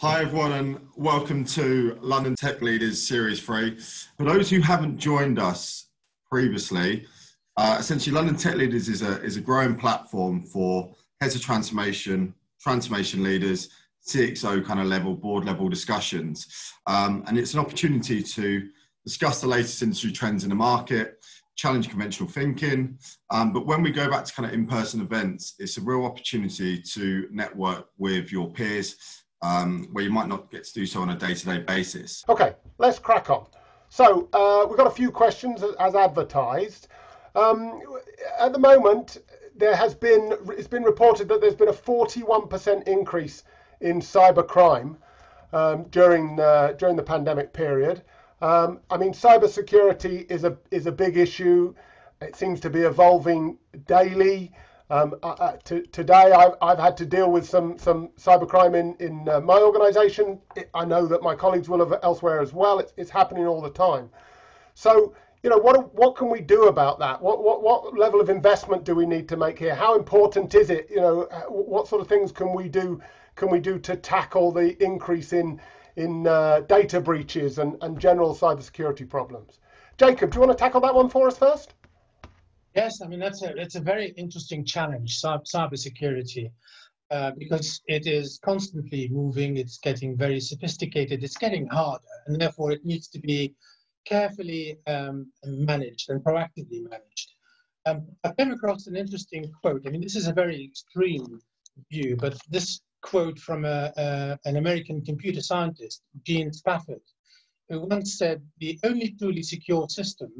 Hi, everyone, and welcome to London Tech Leaders Series 3. For those who haven't joined us previously, uh, essentially, London Tech Leaders is a, is a growing platform for heads of transformation, transformation leaders, CXO kind of level, board level discussions. Um, and it's an opportunity to discuss the latest industry trends in the market, challenge conventional thinking. Um, but when we go back to kind of in person events, it's a real opportunity to network with your peers um, where you might not get to do so on a day-to-day basis. Okay, let's crack on. So uh, we've got a few questions as advertised. Um, at the moment, there has been it's been reported that there's been a 41% increase in cybercrime um, during uh, during the pandemic period. Um, I mean, cybersecurity is a is a big issue. It seems to be evolving daily. Um, uh, today, I've, I've had to deal with some some cybercrime in in uh, my organisation. I know that my colleagues will have elsewhere as well. It's, it's happening all the time. So, you know, what what can we do about that? What what what level of investment do we need to make here? How important is it? You know, uh, what sort of things can we do? Can we do to tackle the increase in in uh, data breaches and, and general cybersecurity problems? Jacob, do you want to tackle that one for us first? Yes, I mean that's a it's a very interesting challenge, cybersecurity, uh, because it is constantly moving. It's getting very sophisticated. It's getting harder, and therefore it needs to be carefully um, managed and proactively managed. Um, I came across an interesting quote. I mean, this is a very extreme view, but this quote from a, a, an American computer scientist, Gene Spafford, who once said, "The only truly secure system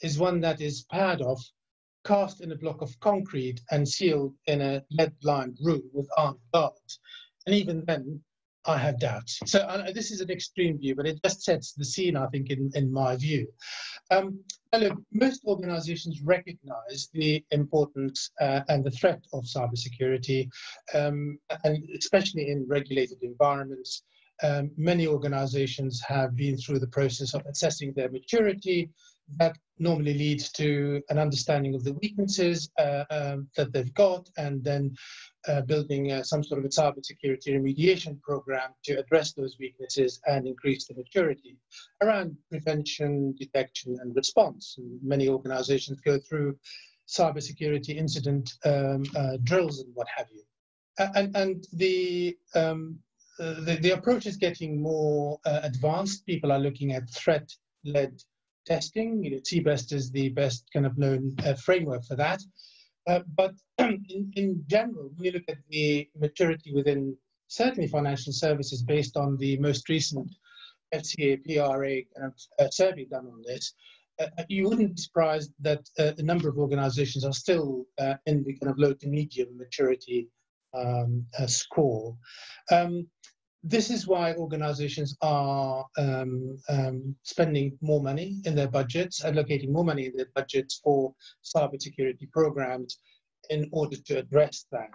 is one that is paired of cast in a block of concrete and sealed in a lead-lined room with armed guards. And even then, I have doubts. So uh, this is an extreme view, but it just sets the scene, I think, in, in my view. Um, look, most organizations recognize the importance uh, and the threat of cybersecurity, um, and especially in regulated environments. Um, many organizations have been through the process of assessing their maturity that normally leads to an understanding of the weaknesses uh, um, that they've got and then uh, building uh, some sort of a cyber security remediation program to address those weaknesses and increase the maturity around prevention, detection, and response. And many organizations go through cybersecurity incident um, uh, drills and what have you. And, and the, um, uh, the, the approach is getting more uh, advanced. People are looking at threat-led testing. You know, CBEST is the best kind of known uh, framework for that. Uh, but in, in general, when you look at the maturity within certainly financial services based on the most recent FCA PRA kind of, uh, survey done on this, uh, you wouldn't be surprised that uh, a number of organizations are still uh, in the kind of low to medium maturity um, score. Um, this is why organizations are um, um, spending more money in their budgets, allocating more money in their budgets for cybersecurity programs in order to address that.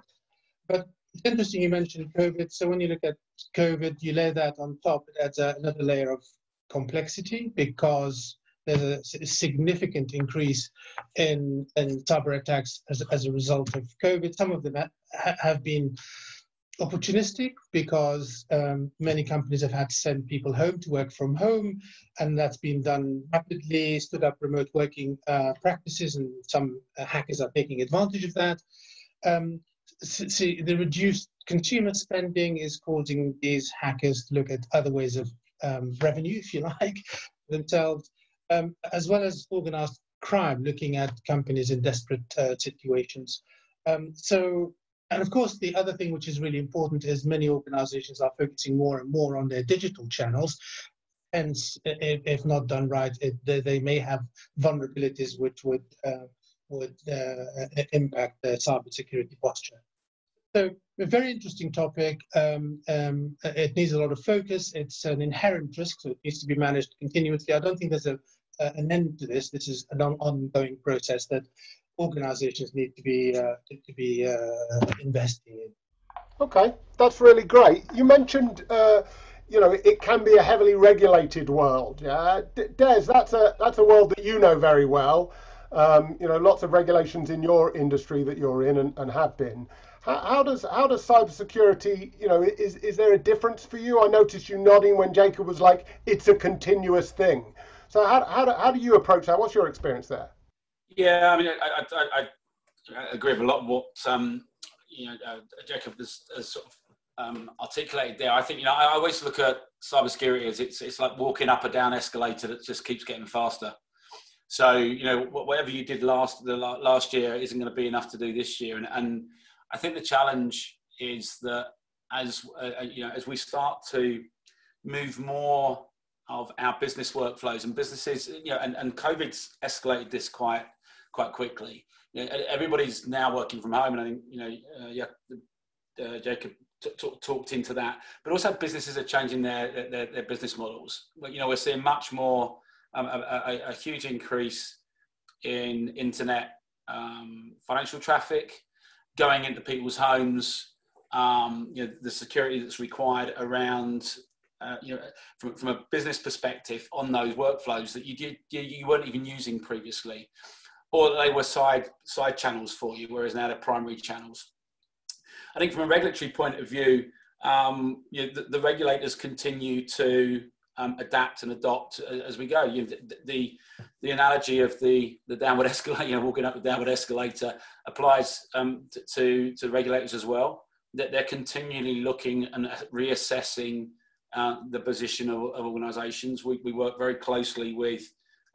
But it's interesting you mentioned COVID. So when you look at COVID, you lay that on top, it adds a, another layer of complexity because there's a significant increase in, in cyber attacks as, as a result of COVID. Some of them ha have been opportunistic because um, many companies have had to send people home to work from home, and that's been done rapidly, stood up remote working uh, practices, and some uh, hackers are taking advantage of that. Um, see, the reduced consumer spending is causing these hackers to look at other ways of um, revenue, if you like, themselves, um, as well as organized crime, looking at companies in desperate uh, situations. Um, so and of course, the other thing which is really important is many organizations are focusing more and more on their digital channels. Hence, if, not done right, it, they, they, may have vulnerabilities which would uh, would uh, impact their cybersecurity posture. So, a very interesting topic. Um, um, it needs a lot of focus. It's an inherent risk, so it needs to be managed continuously. I don't think there's a, an end to this. This is an ongoing process that organisations need to be uh, to be uh, investing in. Okay, that's really great. You mentioned, uh, you know, it can be a heavily regulated world. Yeah, Des, that's a that's a world that you know very well. Um, you know, lots of regulations in your industry that you're in and, and have been. How, how does how does cybersecurity, you know, is is there a difference for you? I noticed you nodding when Jacob was like, "It's a continuous thing." So how how do, how do you approach that? What's your experience there? Yeah, I mean, I, I, I, I agree with a lot of what um, you know uh, Jacob has, has sort of um, articulated there. I think you know I always look at cybersecurity as it's it's like walking up a down escalator that just keeps getting faster. So you know whatever you did last the last year isn't going to be enough to do this year, and, and I think the challenge is that as uh, you know as we start to move more of our business workflows and businesses, you know, and, and COVID's escalated this quite quite quickly. You know, everybody's now working from home, and I think you know, uh, yeah, uh, Jacob t- t- talked into that. But also, businesses are changing their their, their business models. You know, we're seeing much more um, a, a, a, huge increase in internet um, financial traffic going into people's homes. Um, you know, the security that's required around uh, you know, from, from a business perspective on those workflows that you did you, you weren't even using previously, or they were side side channels for you, whereas now they're primary channels. I think from a regulatory point of view, um, you know, the, the, regulators continue to um, adapt and adopt as we go. You know, the, the, the analogy of the the downward escalator, you know, walking up the downward escalator, applies um, to to regulators as well. That they're continually looking and reassessing uh, the position of, of organisations. We, we work very closely with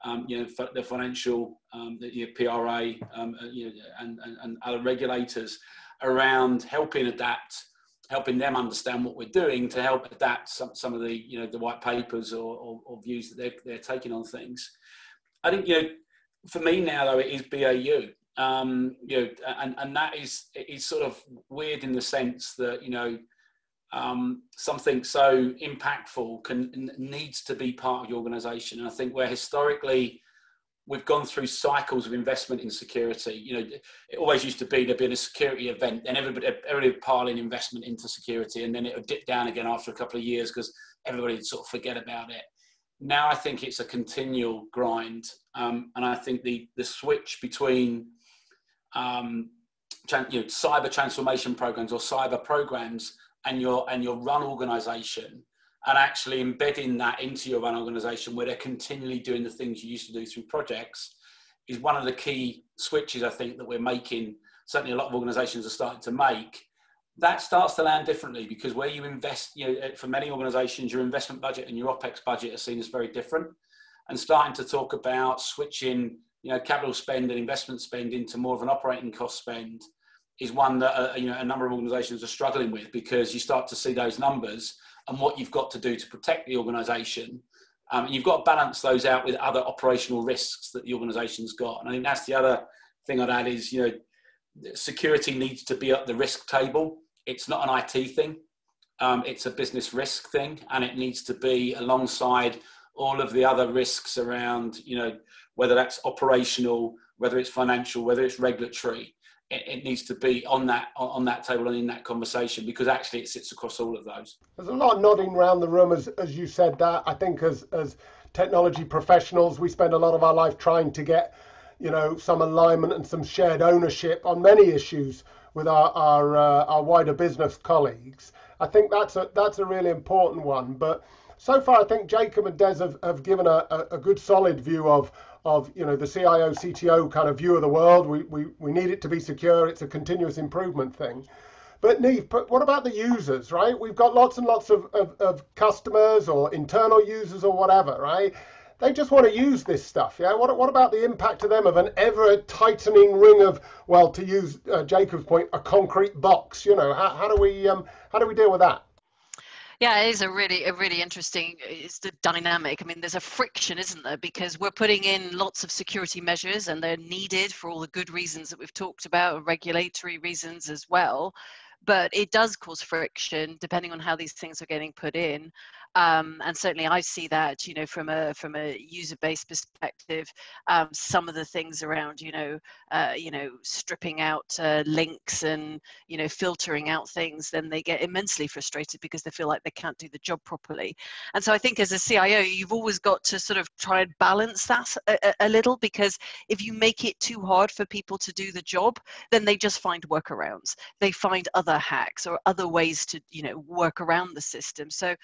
um, you know, the financial, um, the you know, PRA, um, uh, you know, and, and, and, other regulators around helping adapt, helping them understand what we're doing to help adapt some, some of the, you know, the white papers or, or, or views that they're, they're taking on things. I think, you know, for me now though, it is BAU. Um, you know, and, and that is, is sort of weird in the sense that, you know, um, something so impactful can needs to be part of your organization. And I think where historically we've gone through cycles of investment in security. You know, it always used to be there'd been a security event, and everybody everybody would pile in investment into security, and then it would dip down again after a couple of years because everybody would sort of forget about it. Now I think it's a continual grind, um, and I think the the switch between um, you know, cyber transformation programs or cyber programs and your and your run organization and actually embedding that into your run organization where they're continually doing the things you used to do through projects is one of the key switches I think that we're making. Certainly, a lot of organizations are starting to make. That starts to land differently because where you invest, you know, for many organizations, your investment budget and your OPEX budget are seen as very different. And starting to talk about switching, you know, capital spend and investment spend into more of an operating cost spend is one that uh, you know a number of organisations are struggling with because you start to see those numbers and what you've got to do to protect the organisation. Um, and you've got to balance those out with other operational risks that the organisation's got. And I think that's the other thing I'd add is you know security needs to be at the risk table. It's not an IT thing. Um, it's a business risk thing, and it needs to be alongside all of the other risks around, you know, whether that's operational, whether it's financial, whether it's regulatory it, needs to be on that on that table and in that conversation because actually it sits across all of those. There's a lot of nodding around the room as as you said that. I think as as technology professionals, we spend a lot of our life trying to get you know some alignment and some shared ownership on many issues with our our, uh, our wider business colleagues. I think that's a that's a really important one. But so far, I think Jacob and Des have, have given a, a, a good solid view of of you know the CIO CTO kind of view of the world. We we, we need it to be secure. It's a continuous improvement thing. But Neve, but what about the users, right? We've got lots and lots of, of, of customers or internal users or whatever, right? They just want to use this stuff, yeah. What, what about the impact to them of an ever tightening ring of, well, to use uh, Jacob's point, a concrete box? You know, how, how do we um, how do we deal with that? Yeah, it is a really, a really interesting. It's the dynamic. I mean, there's a friction, isn't there? Because we're putting in lots of security measures, and they're needed for all the good reasons that we've talked about, regulatory reasons as well. but it does cause friction depending on how these things are getting put in um, and certainly I see that you know from a from a user based perspective um, some of the things around you know uh, you know stripping out uh, links and you know filtering out things then they get immensely frustrated because they feel like they can't do the job properly. And so I think as a CIO you've always got to sort of try and balance that a, a little because if you make it too hard for people to do the job then they just find workarounds. They find other hacks or other ways to you know work around the system. So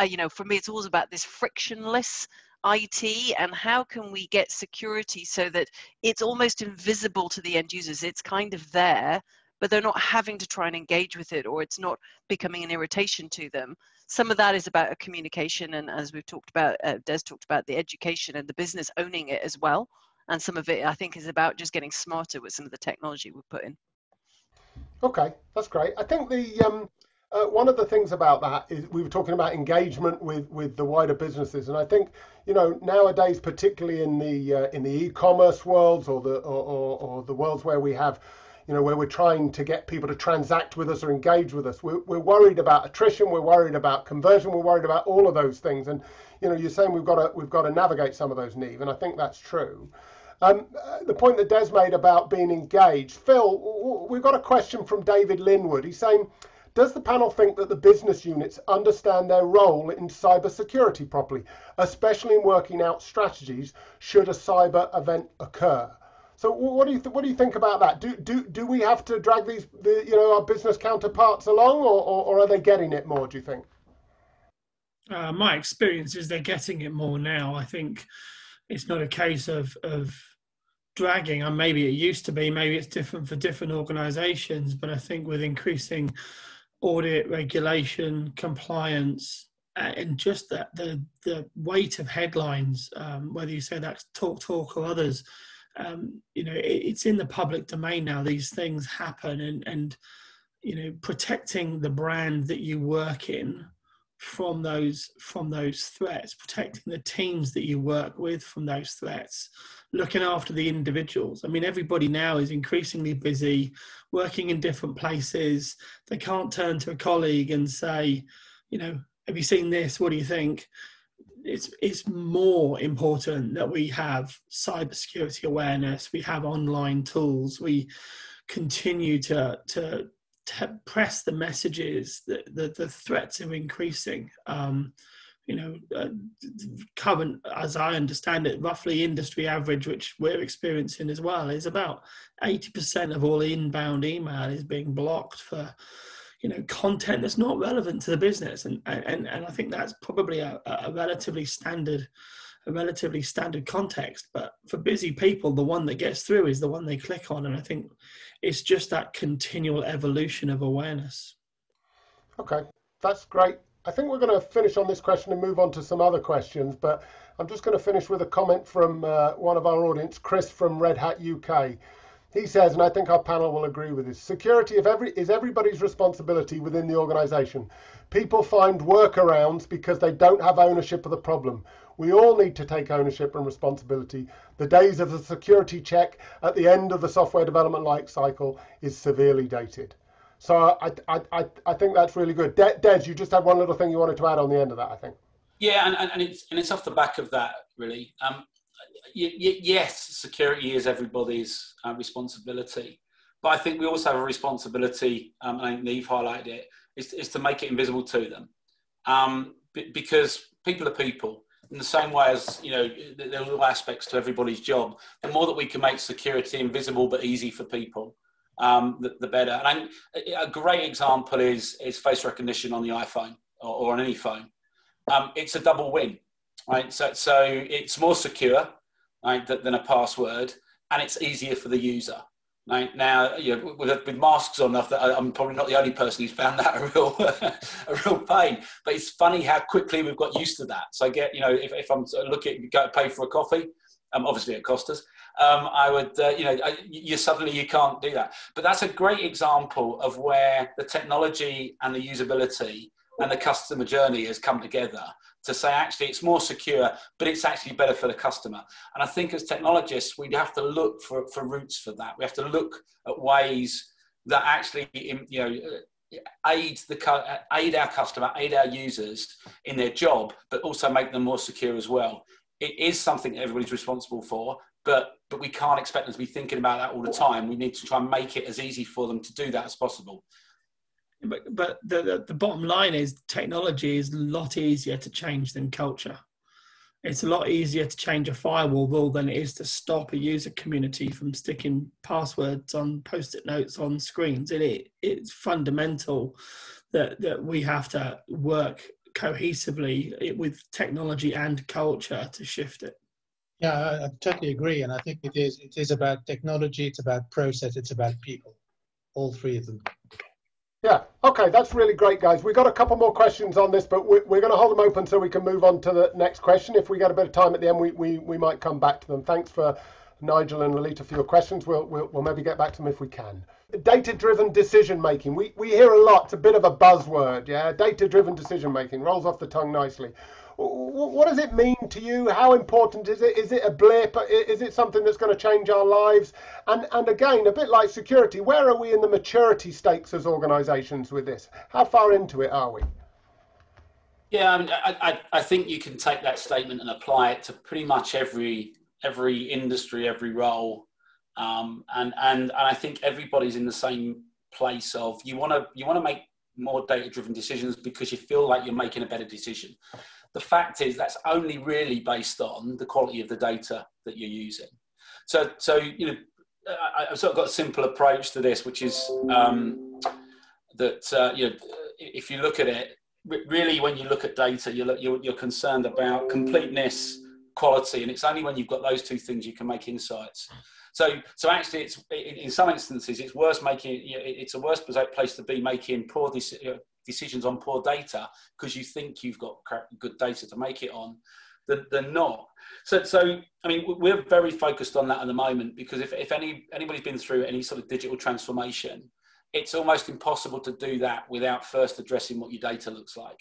uh, you know, for me, it's always about this frictionless IT and how can we get security so that it's almost invisible to the end users. It's kind of there, but they're not having to try and engage with it or it's not becoming an irritation to them. Some of that is about a communication, and as we've talked about, uh, Des talked about the education and the business owning it as well. And some of it, I think, is about just getting smarter with some of the technology we put in. Okay, that's great. I think the um, uh, one of the things about that is we were talking about engagement with with the wider businesses, and I think you know nowadays, particularly in the uh, in the e-commerce worlds or the or, or, or, the worlds where we have you know where we're trying to get people to transact with us or engage with us, we're, we're worried about attrition, we're worried about conversion, we're worried about all of those things, and you know you're saying we've got to we've got to navigate some of those, Neve, and I think that's true. Um, uh, the point that Des made about being engaged, Phil, we've got a question from David Linwood. He's saying does the panel think that the business units understand their role in cybersecurity properly, especially in working out strategies should a cyber event occur? So what do you what do you think about that? Do do do we have to drag these the, you know our business counterparts along, or, or, or are they getting it more? Do you think? Uh, my experience is they're getting it more now. I think it's not a case of of dragging, and maybe it used to be. Maybe it's different for different organisations, but I think with increasing audit, regulation, compliance, and just that the the weight of headlines, um, whether you say that's TalkTalk or others, um, you know, it, it's in the public domain now. These things happen, and and you know, protecting the brand that you work in from those from those threats, protecting the teams that you work with from those threats, looking after the individuals. I mean, everybody now is increasingly busy working in different places. They can't turn to a colleague and say, you know, have you seen this? What do you think? It's it's more important that we have cybersecurity awareness. We have online tools. We continue to to press the messages that the, the threats are increasing. Um, you know, uh, current, as I understand it, roughly industry average, which we're experiencing as well, is about 80% of all inbound email is being blocked for, you know, content that's not relevant to the business. And, and, and I think that's probably a, a relatively standard, a relatively standard context. But for busy people, the one that gets through is the one they click on. And I think it's just that continual evolution of awareness. Okay, that's great. I think we're going to finish on this question and move on to some other questions, but I'm just going to finish with a comment from uh, one of our audience, Chris from Red Hat UK. He says, and I think our panel will agree with this, security every, is everybody's responsibility within the organization. People find workarounds because they don't have ownership of the problem. We all need to take ownership and responsibility. The days of the security check at the end of the software development life cycle is severely dated. So I, I, I, I think that's really good. De- Des, you just had one little thing you wanted to add on the end of that, I think. Yeah, and, and, it's, and it's off the back of that, really. Um, y- y- yes, security is everybody's uh, responsibility. But I think we also have a responsibility, um, and I think Neve highlighted it, is, is to make it invisible to them. Um, b- because people are people. In the same way as, you know, there are all aspects to everybody's job. The more that we can make security invisible but easy for people, um, the, the, better. And I, a great example is, is face recognition on the iPhone or, or on any phone. Um, it's a double win, right? So, so it's more secure right, than a password, and it's easier for the user. Now, you know, with, with masks on, I'm probably not the only person who's found that a real, a real pain. But it's funny how quickly we've got used to that. So I get, you know, if, if I'm looking, go pay for a coffee, um, obviously it cost us. Um, I would, uh, you know, you suddenly you can't do that. But that's a great example of where the technology and the usability and the customer journey has come together to say actually it's more secure, but it's actually better for the customer. And I think as technologists, we have to look for, for routes for that. We have to look at ways that actually, you know, uh, aid the uh, aid our customer, aid our users in their job, but also make them more secure as well. It is something that everybody's responsible for, but but we can't expect them to be thinking about that all the time. We need to try and make it as easy for them to do that as possible. But, but the, the, the bottom line is technology is a lot easier to change than culture it's a lot easier to change a firewall rule than it is to stop a user community from sticking passwords on post-it notes on screens. And it, it's fundamental that, that we have to work cohesively with technology and culture to shift it. Yeah, I, I totally agree. And I think it is, it is about technology, it's about process, it's about people, all three of them. Yeah, okay, that's really great, guys. We've got a couple more questions on this, but we're, we're going to hold them open so we can move on to the next question. If we get a bit of time at the end, we, we, we might come back to them. Thanks for Nigel and Lolita for your questions. We'll, we'll, we'll maybe get back to them if we can. Data-driven decision making. We, we hear a lot. It's a bit of a buzzword, yeah? Data-driven decision making rolls off the tongue nicely what does it mean to you? How important is it? Is it a blip? Is it something that's going to change our lives? And and again, a bit like security, where are we in the maturity stakes as organisations with this? How far into it are we? Yeah, I, mean, I, I, I think you can take that statement and apply it to pretty much every every industry, every role, um, and and and I think everybody's in the same place of you want to you want to make more data driven decisions because you feel like you're making a better decision the fact is that's only really based on the quality of the data that you're using. So, so you know, I, have sort of got a simple approach to this, which is um, that uh, you know, if you look at it, really, when you look at data, you're, you're, you're concerned about completeness, quality, and it's only when you've got those two things you can make insights. So, so actually, it's in some instances it's worse making it's a worse place to be making poor decisions on poor data because you think you've got good data to make it on than, than not. So, so I mean, we're very focused on that at the moment because if, if any anybody's been through any sort of digital transformation, it's almost impossible to do that without first addressing what your data looks like.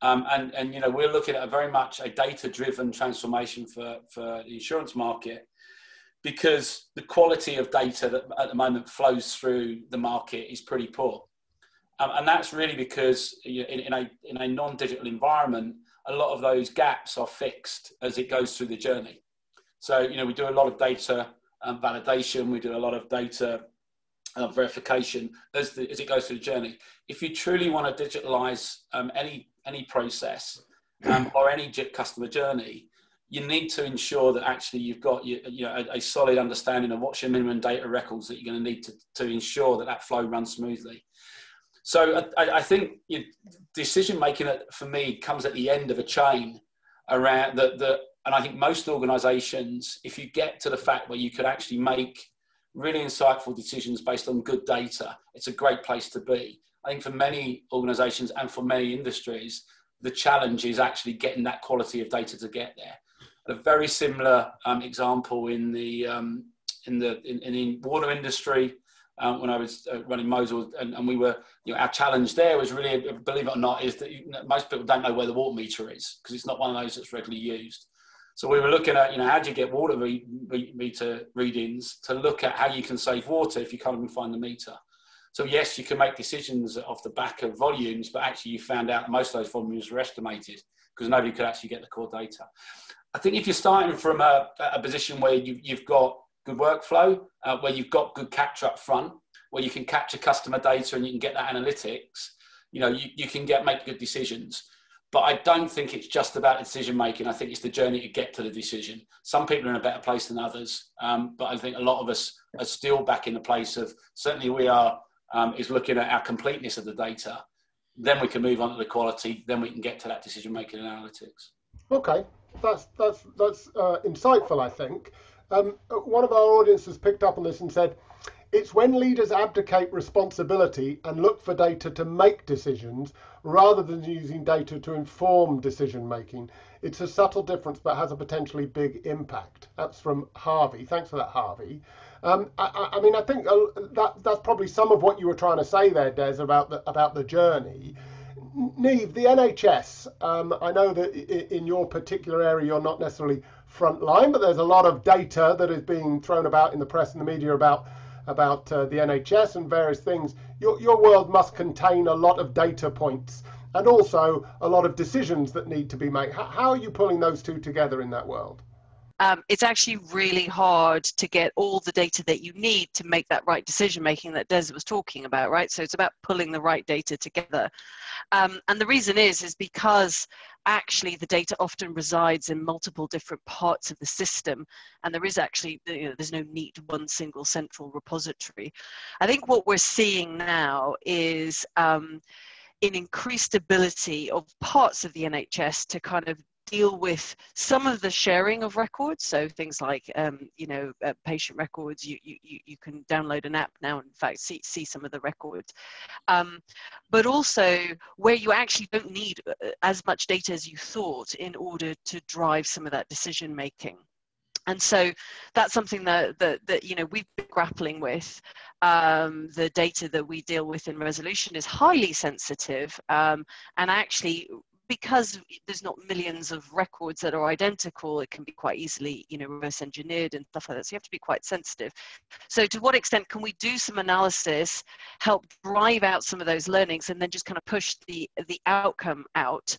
Um, and, and, you know, we're looking at a very much a data-driven transformation for, for the insurance market because the quality of data that at the moment flows through the market is pretty poor. Um, and that's really because in, a, in a non-digital environment, a lot of those gaps are fixed as it goes through the journey. So, you know, we do a lot of data um, validation, we do a lot of data uh, verification as, the, as it goes through the journey. If you truly want to digitalize um, any, any process um, or any customer journey, you need to ensure that actually you've got you, you know, a, a, solid understanding of what's your minimum data records that you're going to need to, to ensure that that flow runs smoothly. So I, I think decision making for me comes at the end of a chain around the, the and I think most organizations, if you get to the fact where you could actually make really insightful decisions based on good data, it's a great place to be. I think for many organizations and for many industries, the challenge is actually getting that quality of data to get there. A very similar um, example in the um, in the in, in the water industry um, when I was uh, running MOSL, and, and, we were, you know, our challenge there was really, believe it or not, is that you most people don't know where the water meter is because it's not one of those that's regularly used. So we were looking at, you know, how do you get water re- re- meter readings to look at how you can save water if you can't even find the meter. So yes, you can make decisions off the back of volumes, but actually you found out most of those volumes were estimated because nobody could actually get the core data. I think if you're starting from a, a position where you, you've got good workflow uh, where you've got good capture up front, where you can capture customer data and you can get that analytics. You know, you, you can get make good decisions. But I don't think it's just about decision making. I think it's the journey to get to the decision. Some people are in a better place than others, um, but I think a lot of us are still back in the place of certainly we are um, is looking at our completeness of the data. Then we can move on to the quality. Then we can get to that decision making analytics. Okay, that's that's that's uh, insightful. I think. Um, one of our audiences picked up on this and said, it's when leaders abdicate responsibility and look for data to make decisions rather than using data to inform decision making. It's a subtle difference but has a potentially big impact. That's from Harvey. Thanks for that, Harvey. Um, I, I, mean, I think uh, that that's probably some of what you were trying to say there, Des, about the about the journey. Neve, the NHS. Um, I know that in your particular area, you're not necessarily front line, but there's a lot of data that is being thrown about in the press and the media about about uh, the NHS and various things, your, your world must contain a lot of data points and also a lot of decisions that need to be made. How, how are you pulling those two together in that world? Um, it's actually really hard to get all the data that you need to make that right decision making that Des was talking about, right? So it's about pulling the right data together. Um, and the reason is, is because actually the data often resides in multiple different parts of the system and there is actually you know, there's no neat one single central repository i think what we're seeing now is um, an increased ability of parts of the nhs to kind of deal with some of the sharing of records. So things like, um, you know, uh, patient records, you, you, you can download an app now, in fact, see, see some of the records. Um, but also where you actually don't need uh, as much data as you thought in order to drive some of that decision making. And so that's something that, that, that you know, we've been grappling with. Um, the data that we deal with in resolution is highly sensitive um, and actually because there's not millions of records that are identical, it can be quite easily, you know, reverse engineered and stuff like that. So you have to be quite sensitive. So to what extent can we do some analysis, help drive out some of those learnings, and then just kind of push the the outcome out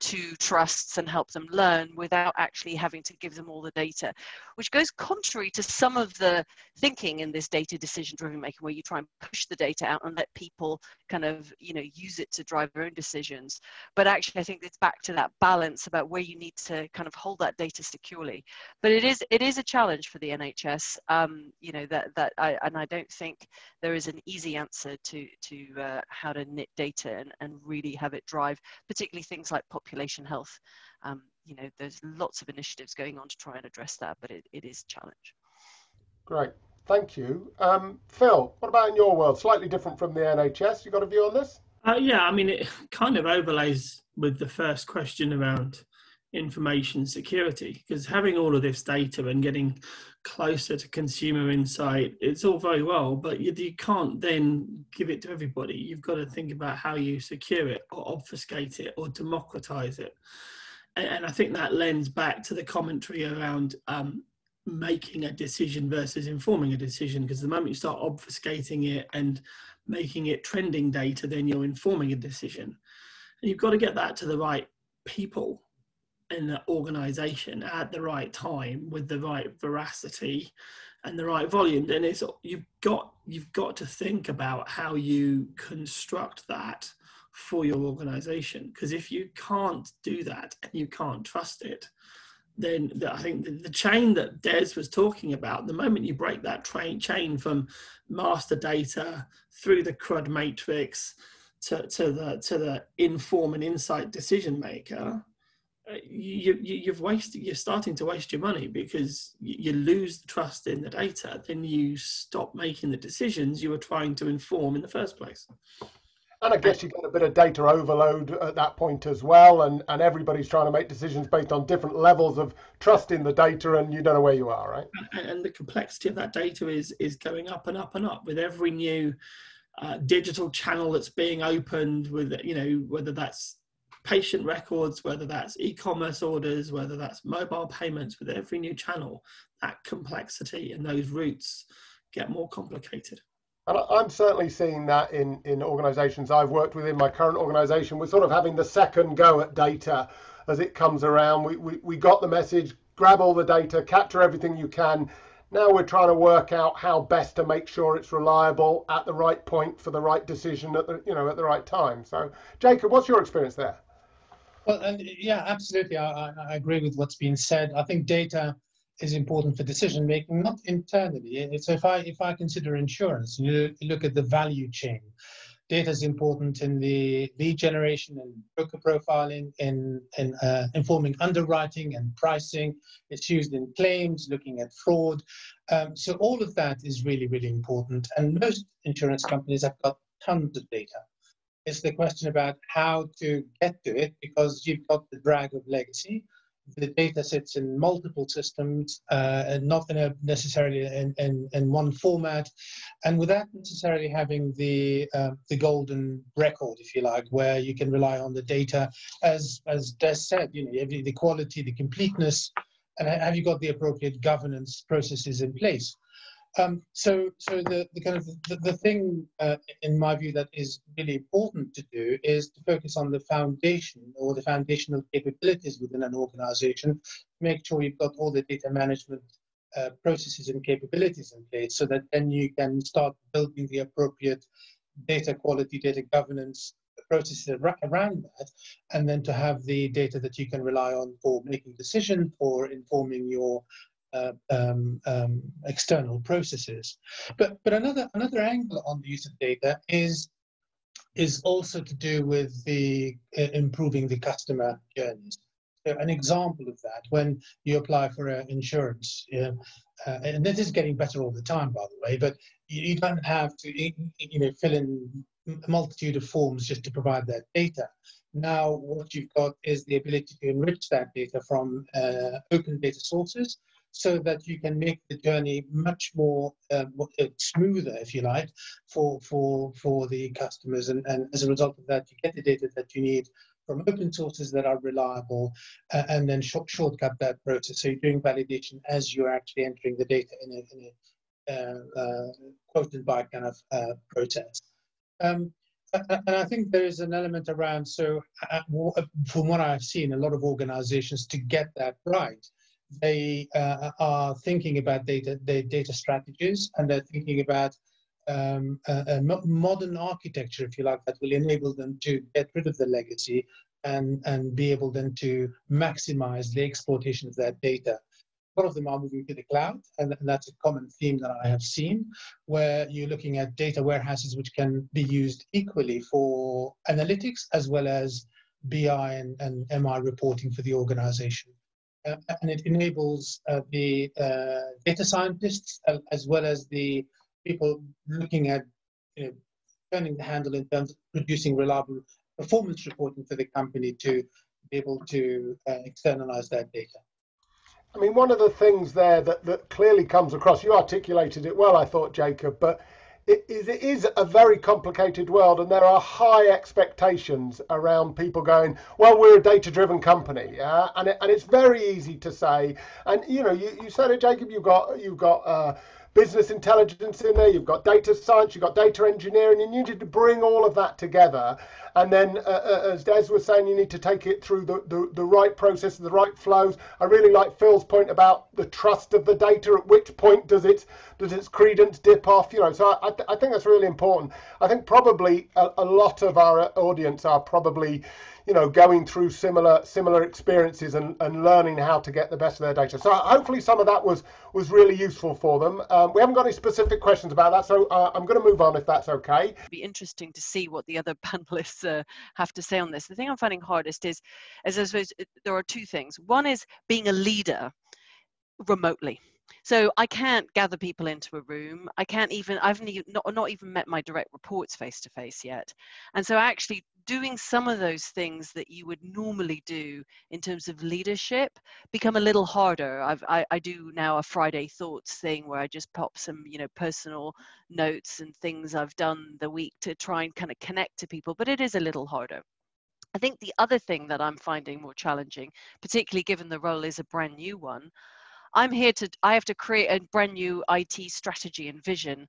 to trusts and help them learn without actually having to give them all the data, which goes contrary to some of the thinking in this data decision driven making where you try and push the data out and let people kind of, you know, use it to drive their own decisions. But actually, I think it's back to that balance about where you need to kind of hold that data securely. But it is it is a challenge for the NHS, um, you know, that, that I, and I don't think there is an easy answer to, to uh, how to knit data and, and really have it drive, particularly things like population population health. Um, you know, there's lots of initiatives going on to try and address that, but it, it is a challenge. Great, thank you. Um, Phil, what about in your world? Slightly different from the NHS. You got a view on this? Uh, yeah, I mean, it kind of overlays with the first question around information security because having all of this data and getting closer to consumer insight it's all very well but you, you can't then give it to everybody. You've got to think about how you secure it or obfuscate it or democratize it. And, and i think that lends back to the commentary around um, making a decision versus informing a decision because the moment you start obfuscating it and making it trending data then you're informing a decision. And you've got to get that to the right people in the organization at the right time with the right veracity and the right volume then it's you've got you've got to think about how you construct that for your organization. Because if you can't do that and you can't trust it then the, I think the, the, chain that Des was talking about, the moment you break that train chain from master data through the CRUD matrix to, to the to the inform and insight decision maker, you, you have wasted you're starting to waste your money because you lose the trust in the data then you stop making the decisions you were trying to inform in the first place and I guess you get a bit of data overload at that point as well, and, and everybody's trying to make decisions based on different levels of trust in the data, and you don't know where you are, right? And, and the complexity of that data is is going up and up and up with every new uh, digital channel that's being opened. With you know whether that's patient records, whether that's e-commerce orders, whether that's mobile payments with every new channel, that complexity and those routes get more complicated. And I'm certainly seeing that in, in organizations I've worked with in my current organization. We're sort of having the second go at data as it comes around. We, we, we got the message, grab all the data, capture everything you can. Now we're trying to work out how best to make sure it's reliable at the right point for the right decision at the you know at the right time. So, Jacob, what's your experience there? Well, and yeah, absolutely. I, I agree with what's been said. I think data is important for decision making, not internally. So if I if I consider insurance, you look at the value chain. Data is important in the lead generation and broker profiling, in in uh, informing underwriting and pricing. It's used in claims, looking at fraud. Um, so all of that is really really important. And most insurance companies have got tons of data. It's the question about how to get to it because you've got the drag of legacy. The data sits in multiple systems, uh, and not in a necessarily in, in, in one format, and without necessarily having the uh, the golden record, if you like, where you can rely on the data, as as Des said, you know, the quality, the completeness, and have you got the appropriate governance processes in place? Um, so, so the, the kind of the, the thing, uh, in my view, that is really important to do is to focus on the foundation or the foundational capabilities within an organization. Make sure you've got all the data management uh, processes and capabilities in place, so that then you can start building the appropriate data quality, data governance processes around that, and then to have the data that you can rely on for making decisions, for informing your uh, um, um, external processes. But but another another angle on the use of data is is also to do with the uh, improving the customer journeys. So an example of that when you apply for uh, insurance, uh, and this is getting better all the time, by the way. But you, you don't have to you know fill in a multitude of forms just to provide that data. Now, what you've got is the ability to enrich that data from uh, open data sources so that you can make the journey much more uh, uh, smoother, if you like, for for for the customers. And, and as a result of that, you get the data that you need from open sources that are reliable, uh, and then short, shortcut that process. So you're doing validation as you're actually entering the data in a, in a uh, uh, quoted by kind of uh, process. Um, and I think there is an element around, so from what I've seen, a lot of organizations to get that right they uh, are thinking about data, their data strategies, and they're thinking about um, a, a, modern architecture, if you like, that will enable them to get rid of the legacy and, and be able then to maximize the exploitation of that data. A lot of them are moving to the cloud, and, and that's a common theme that I have seen, where you're looking at data warehouses which can be used equally for analytics as well as BI and, and MI reporting for the organization and it enables uh, the uh, data scientists uh, as well as the people looking at you know, turning the handle in terms of producing reliable performance reporting for the company to be able to uh, externalize that data. I mean, one of the things there that, that clearly comes across, you articulated it well, I thought, Jacob, but it is, it is a very complicated world and there are high expectations around people going well we're a data driven company and, it, and it's very easy to say and you know you, you said it jacob you've got you've got uh, business intelligence in there, you've got data science, you've got data engineering, and you need to bring all of that together. And then, uh, uh, as Des was saying, you need to take it through the, the, the right process, the right flows. I really like Phil's point about the trust of the data. At which point does it does its credence dip off? You know, so I, I think that's really important. I think probably a, a lot of our audience are probably you know going through similar similar experiences and, and learning how to get the best of their data. So hopefully some of that was was really useful for them. Um, we haven't got any specific questions about that so uh, i'm going to move on if that's okay. It'd be interesting to see what the other panelists uh, have to say on this. The thing i'm finding hardest is is i suppose uh, there are two things. One is being a leader remotely. So I can't gather people into a room. I can't even, I've not, not even met my direct reports face to face yet. And so I actually doing some of those things that you would normally do in terms of leadership become a little harder. I've, I, I do now a Friday thoughts thing where I just pop some, you know, personal notes and things I've done the week to try and kind of connect to people, but it is a little harder. I think the other thing that I'm finding more challenging, particularly given the role is a brand new one, I'm here to, I have to create a brand new IT strategy and vision.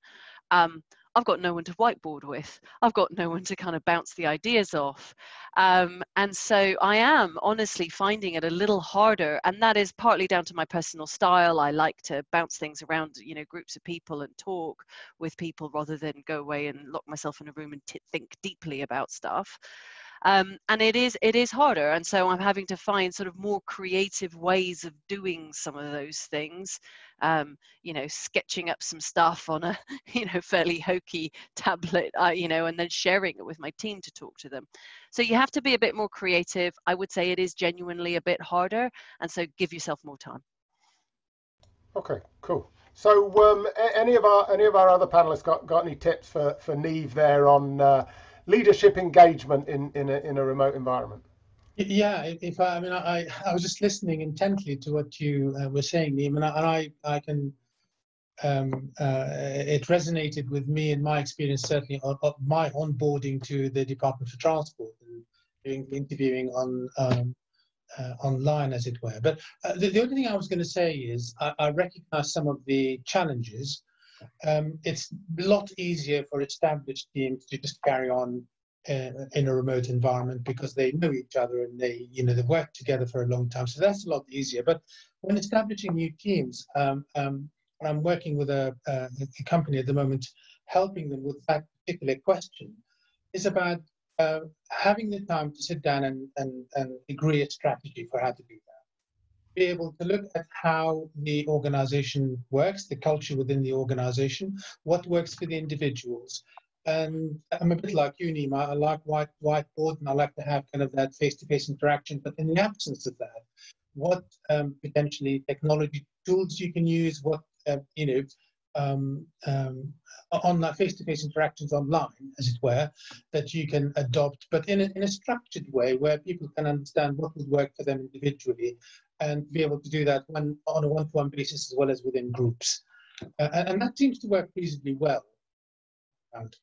Um, I've got no one to whiteboard with. I've got no one to kind of bounce the ideas off. Um, and so I am honestly finding it a little harder. And that is partly down to my personal style. I like to bounce things around, you know, groups of people and talk with people rather than go away and lock myself in a room and t- think deeply about stuff um, and it is it is harder and so i'm having to find sort of more creative ways of doing some of those things. Um, you know sketching up some stuff on a you know fairly hokey tablet uh, you know and then sharing it with my team to talk to them. So you have to be a bit more creative. I would say it is genuinely a bit harder and so give yourself more time. Okay cool. So um, any of our any of our other panelists got, got any tips for for neve there on uh, leadership engagement in in a, in a remote environment? Yeah, if I, I mean, I, I was just listening intently to what you uh, were saying, I, and I, I can, um, uh, it resonated with me in my experience, certainly of, of, my onboarding to the Department for Transport and doing interviewing on um, uh, online, as it were. But uh, the, the only thing I was going to say is I, I recognize some of the challenges um, it's a lot easier for established teams to just carry on uh, in a remote environment because they know each other and they, you know, they've worked together for a long time. So that's a lot easier. But when establishing new teams, um, um, and I'm working with a, a, a, company at the moment, helping them with that particular question, is about uh, having the time to sit down and, and, and agree a strategy for how to do that be able to look at how the organization works, the culture within the organization, what works for the individuals. And I'm a bit like you, Nima. I like white whiteboard and I like to have kind of that face-to-face interaction. But in the absence of that, what um, potentially technology tools you can use, what uh, you know, um, um, online face-to-face interactions online, as it were, that you can adopt, but in a, in a structured way where people can understand what would work for them individually and be able to do that one, on a one-to-one basis as well as within groups. Uh, and, and, that seems to work reasonably well. And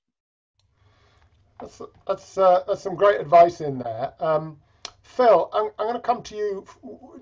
that's that's, uh, that's some great advice in there. Um, Phil, I'm, I'm going to come to you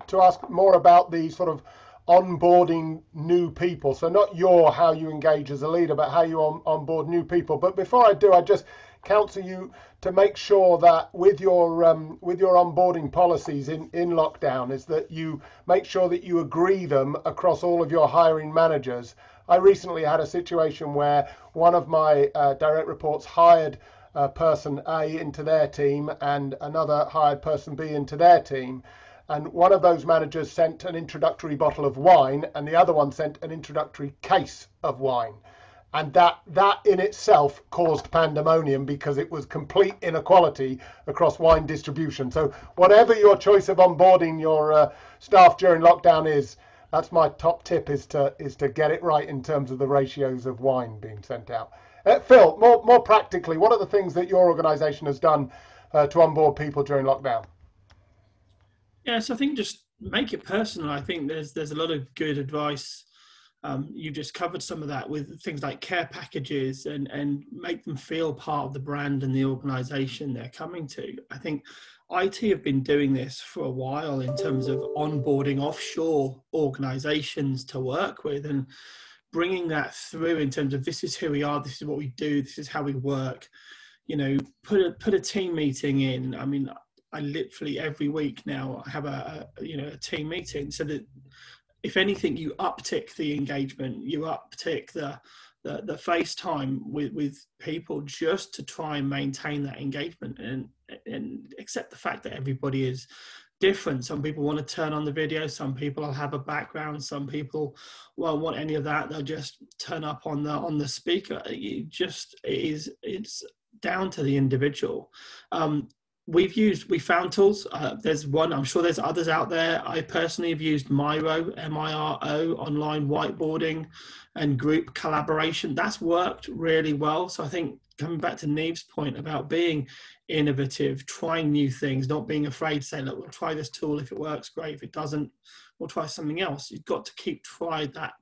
to ask more about the sort of onboarding new people. So not your how you engage as a leader, but how you on, onboard new people. But before I do, I just counsel you to make sure that with your um, with your onboarding policies in in lockdown is that you make sure that you agree them across all of your hiring managers. I recently had a situation where one of my uh, direct reports hired uh, person A into their team and another hired person B into their team and one of those managers sent an introductory bottle of wine and the other one sent an introductory case of wine. And that that in itself caused pandemonium because it was complete inequality across wine distribution. So whatever your choice of onboarding your uh, staff during lockdown is that's my top tip is to is to get it right in terms of the ratios of wine being sent out. Uh, phil more more practically what are the things that your organization has done uh, to onboard people during lockdown Yes, I think just make it personal. I think there's there's a lot of good advice. Um, you just covered some of that with things like care packages and and make them feel part of the brand and the organisation they're coming to. I think IT have been doing this for a while in terms of onboarding offshore organisations to work with and bringing that through in terms of this is who we are, this is what we do, this is how we work. You know, put a put a team meeting in. I mean, I literally every week now have a, a, you know a team meeting so that if anything you uptick the engagement, you uptick the the, the FaceTime with with people just to try and maintain that engagement and and accept the fact that everybody is different. Some people want to turn on the video. Some people will have a background. Some people won't want any of that. They'll just turn up on the on the speaker. You just it is it's down to the individual. Um, we've used we found tools uh, there's one i'm sure there's others out there. I personally have used miro m-i-r-o online whiteboarding and group collaboration. That's worked really well. So i think coming back to neve's point about being innovative trying new things not being afraid to say look we'll try this tool. If it works great. If it doesn't we'll try something else. You've got to keep try that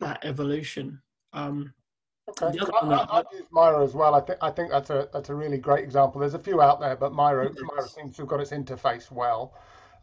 that evolution. Um, Okay, I, have used Miro as well. I think I think that's a that's a really great example. There's a few out there, but Miro Miro seems to have got its interface well.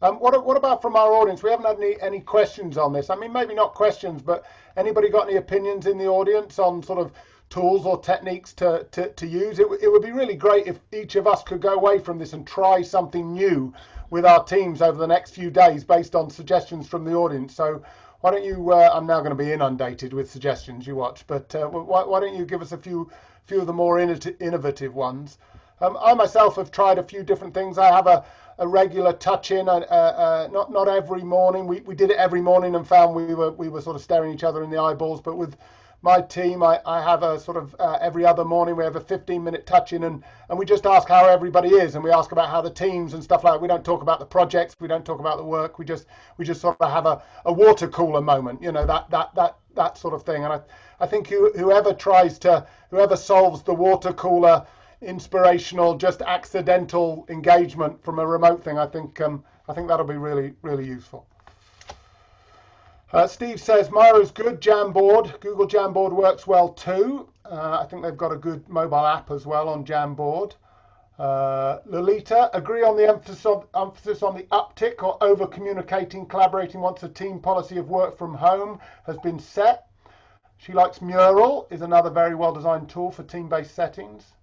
Um, what what about from our audience? We haven't had any any questions on this. I mean, maybe not questions, but anybody got any opinions in the audience on sort of tools or techniques to to, to use? It it would be really great if each of us could go away from this and try something new with our teams over the next few days based on suggestions from the audience. So why don't you? Uh, I'm now going to be inundated with suggestions you watch, but uh, why, why, don't you give us a few few of the more innovative ones? Um, I myself have tried a few different things. I have a, a regular touch in, uh, uh, not not every morning. We, we did it every morning and found we were we were sort of staring each other in the eyeballs, but with my team, I, I have a sort of uh, every other morning we have a 15 minute touch in and, and we just ask how everybody is and we ask about how the teams and stuff like that. We don't talk about the projects, we don't talk about the work. We just we just sort of have a, a water cooler moment, you know, that that that that sort of thing. And I, I think who, whoever tries to whoever solves the water cooler inspirational, just accidental engagement from a remote thing, I think um, I think that'll be really really useful. Uh, Steve says Miro's good. Jamboard, Google Jamboard works well too. Uh, I think they've got a good mobile app as well on Jamboard. Uh, Lolita, agree on the emphasis on, emphasis on the uptick or over communicating, collaborating once a team policy of work from home has been set. She likes Mural, is another very well designed tool for team based settings.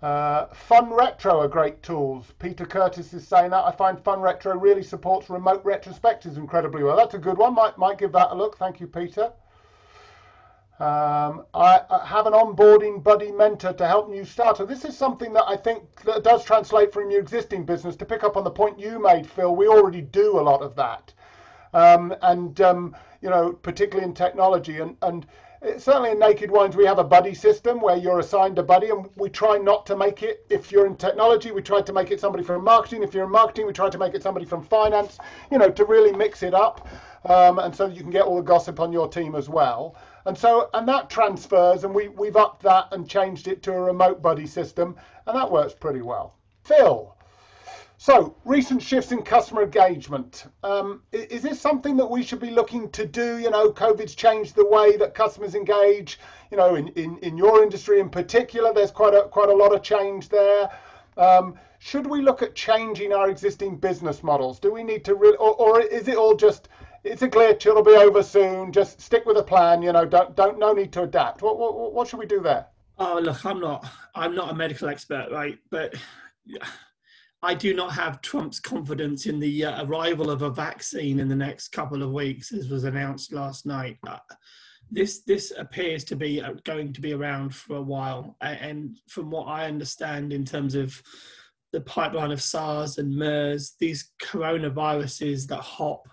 Uh, Fun Retro are great tools. Peter Curtis is saying that. I find Fun Retro really supports remote retrospectives incredibly well. That's a good one. Might, might give that a look. Thank you, Peter. Um, I, I, have an onboarding buddy mentor to help new starter. This is something that I think that does translate from your existing business. To pick up on the point you made, Phil, we already do a lot of that, um, and um, you know, particularly in technology, and and certainly in Naked Wines we have a buddy system where you're assigned a buddy, and we try not to make it. If you're in technology, we try to make it somebody from marketing. If you're in marketing, we try to make it somebody from finance. You know, to really mix it up, um, and so you can get all the gossip on your team as well. And so, and that transfers, and we, we've upped that and changed it to a remote buddy system, and that works pretty well. Phil, so recent shifts in customer engagement. Um, is this something that we should be looking to do? You know, COVID's changed the way that customers engage. You know, in, in, in your industry in particular, there's quite a quite a lot of change there. Um, should we look at changing our existing business models? Do we need to, re- or, or is it all just it's a glitch. It'll be over soon. Just stick with a plan. You know, don't don't no need to adapt. What what what should we do there? Oh look, I'm not I'm not a medical expert, right? But I do not have Trump's confidence in the uh, arrival of a vaccine in the next couple of weeks, as was announced last night. Uh, this this appears to be uh, going to be around for a while, and from what I understand, in terms of the pipeline of SARS and MERS, these coronaviruses that hop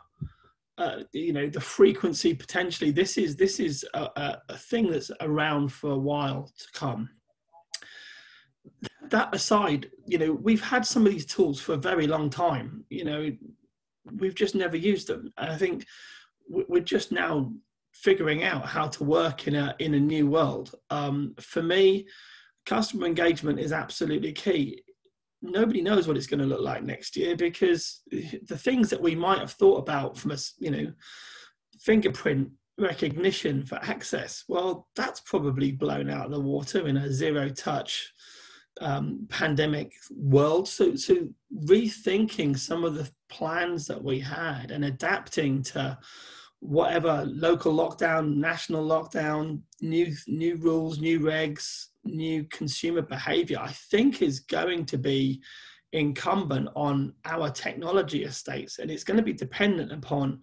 uh, you know the frequency potentially this is this is a, a, a, thing that's around for a while to come that aside you know we've had some of these tools for a very long time you know we've just never used them. And i think we're just now figuring out how to work in a in a new world. Um, for me customer engagement is absolutely key. Nobody knows what it's going to look like next year because the things that we might have thought about from a you know fingerprint recognition for access well that's probably blown out of the water in a zero touch um, pandemic world so so rethinking some of the plans that we had and adapting to whatever local lockdown national lockdown new new rules new regs new consumer behavior, I think is going to be incumbent on our technology estates, and it's going to be dependent upon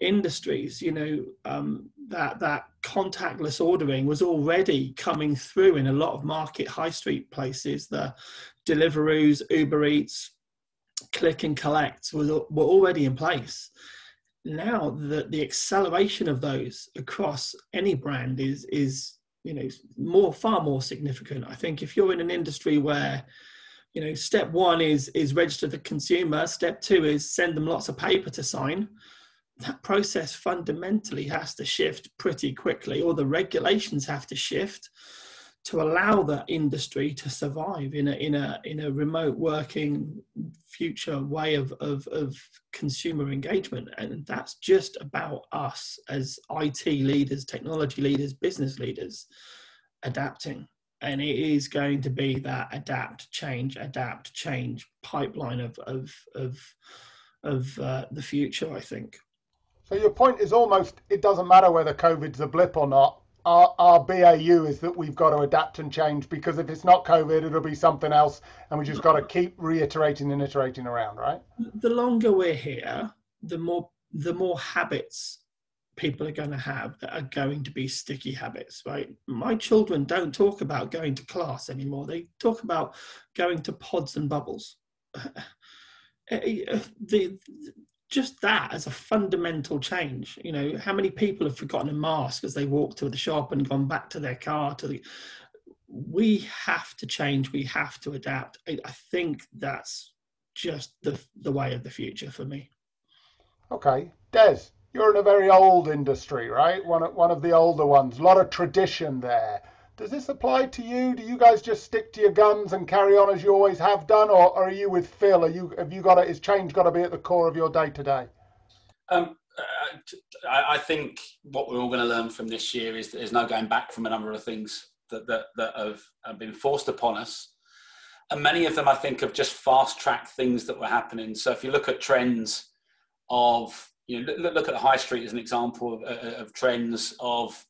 industries. You know um, that that contactless ordering was already coming through in a lot of market high street places. The Deliveroos, Uber Eats, Click and Collect was were already in place. Now that the acceleration of those across any brand is is you know more far more significant i think if you're in an industry where you know step one is is register the consumer step two is send them lots of paper to sign that process fundamentally has to shift pretty quickly or the regulations have to shift to allow that industry to survive in a in a in a remote working future way of of, of consumer engagement. And that's just about us as IT leaders technology leaders business leaders adapting. And it is going to be that adapt change adapt change pipeline of of of of uh, the future i think so your point is almost it doesn't matter whether covid's a blip or not our, our BAU is that we've got to adapt and change because if it's not COVID, it'll be something else, and we just got to keep reiterating and iterating around, right? The longer we're here, the more the more habits people are going to have that are going to be sticky habits, right? My children don't talk about going to class anymore. They talk about going to pods and bubbles. Eh, eh, the just that as a fundamental change you know how many people have forgotten a mask as they walk to the shop and gone back to their car to the we have to change we have to adapt. I, I think that's just the the way of the future for me. Okay. Des you're in a very old industry right? One, one of the older ones. A lot of tradition there does this apply to you? Do you guys just stick to your guns and carry on as you always have done, or, or are you with Phil? Are you have you got it? Is change got to be at the core of your day to day? I, I think what we're all going to learn from this year is there's no going back from a number of things that that, that have, have been forced upon us, and many of them I think have just fast tracked things that were happening. So if you look at trends of you know look, look at the high street as an example of, of trends of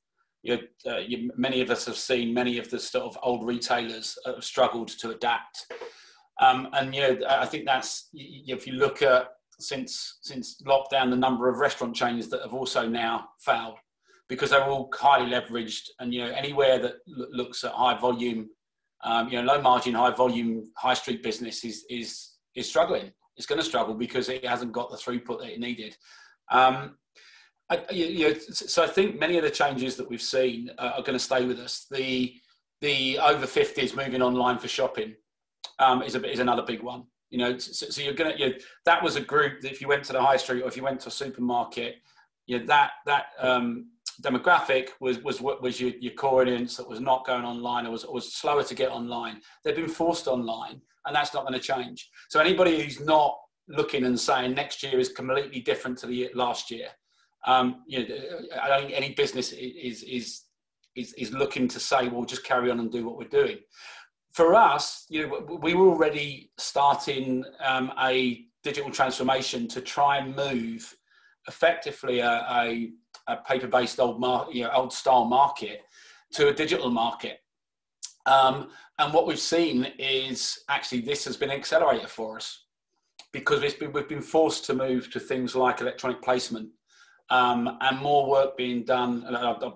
you uh, you, many of us have seen many of the sort of old retailers have struggled to adapt. Um, and you know, I think that's if you look at since since lockdown, the number of restaurant chains that have also now failed because they're all highly leveraged, and you know, anywhere that looks at high volume, um, you know, low margin, high volume, high street business is is is struggling. It's going to struggle because it hasn't got the throughput that it needed. Um, I, you know, so I think many of the changes that we've seen uh, are going to stay with us. The the over 50s moving online for shopping um, is, a, is another big one. You know, so, so you're gonna. You know, that was a group that if you went to the high street or if you went to a supermarket, you know, that that um, demographic was was what was your, your core audience that was not going online or was was slower to get online. They've been forced online, and that's not going to change. So anybody who's not looking and saying next year is completely different to the last year, um, you know, I don't think any business is is is is looking to say, well, just carry on and do what we're doing for us, you know, we were already starting um, a digital transformation to try and move effectively a, a, a paper-based old, mar- you know, old style market to a digital market. Um, and what we've seen is actually this has been an accelerator for us because been, we've been forced to move to things like electronic placement um, and more work being done. I, I,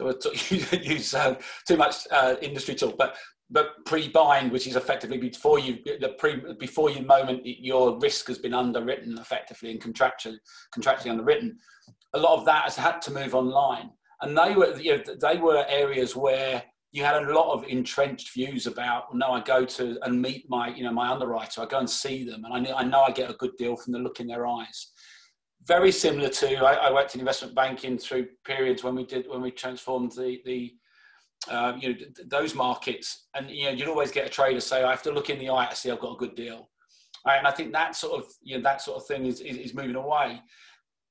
I use uh, too much uh, industry talk, but but pre-bind, which is effectively before you the pre before you moment your risk has been underwritten effectively and contractually contractually underwritten. A lot of that has had to move online, and they were you know, they were areas where you had a lot of entrenched views about. no, I go to and meet my you know my underwriter. I go and see them, and I, I know I get a good deal from the look in their eyes. Very similar to I, I worked in investment banking through periods when we did when we transformed the the uh, you know those markets, and you know you'd always get a trader say, "I have to look in the eye to see I've got a good deal," right? and I think that sort of you know that sort of thing is, is, is moving away.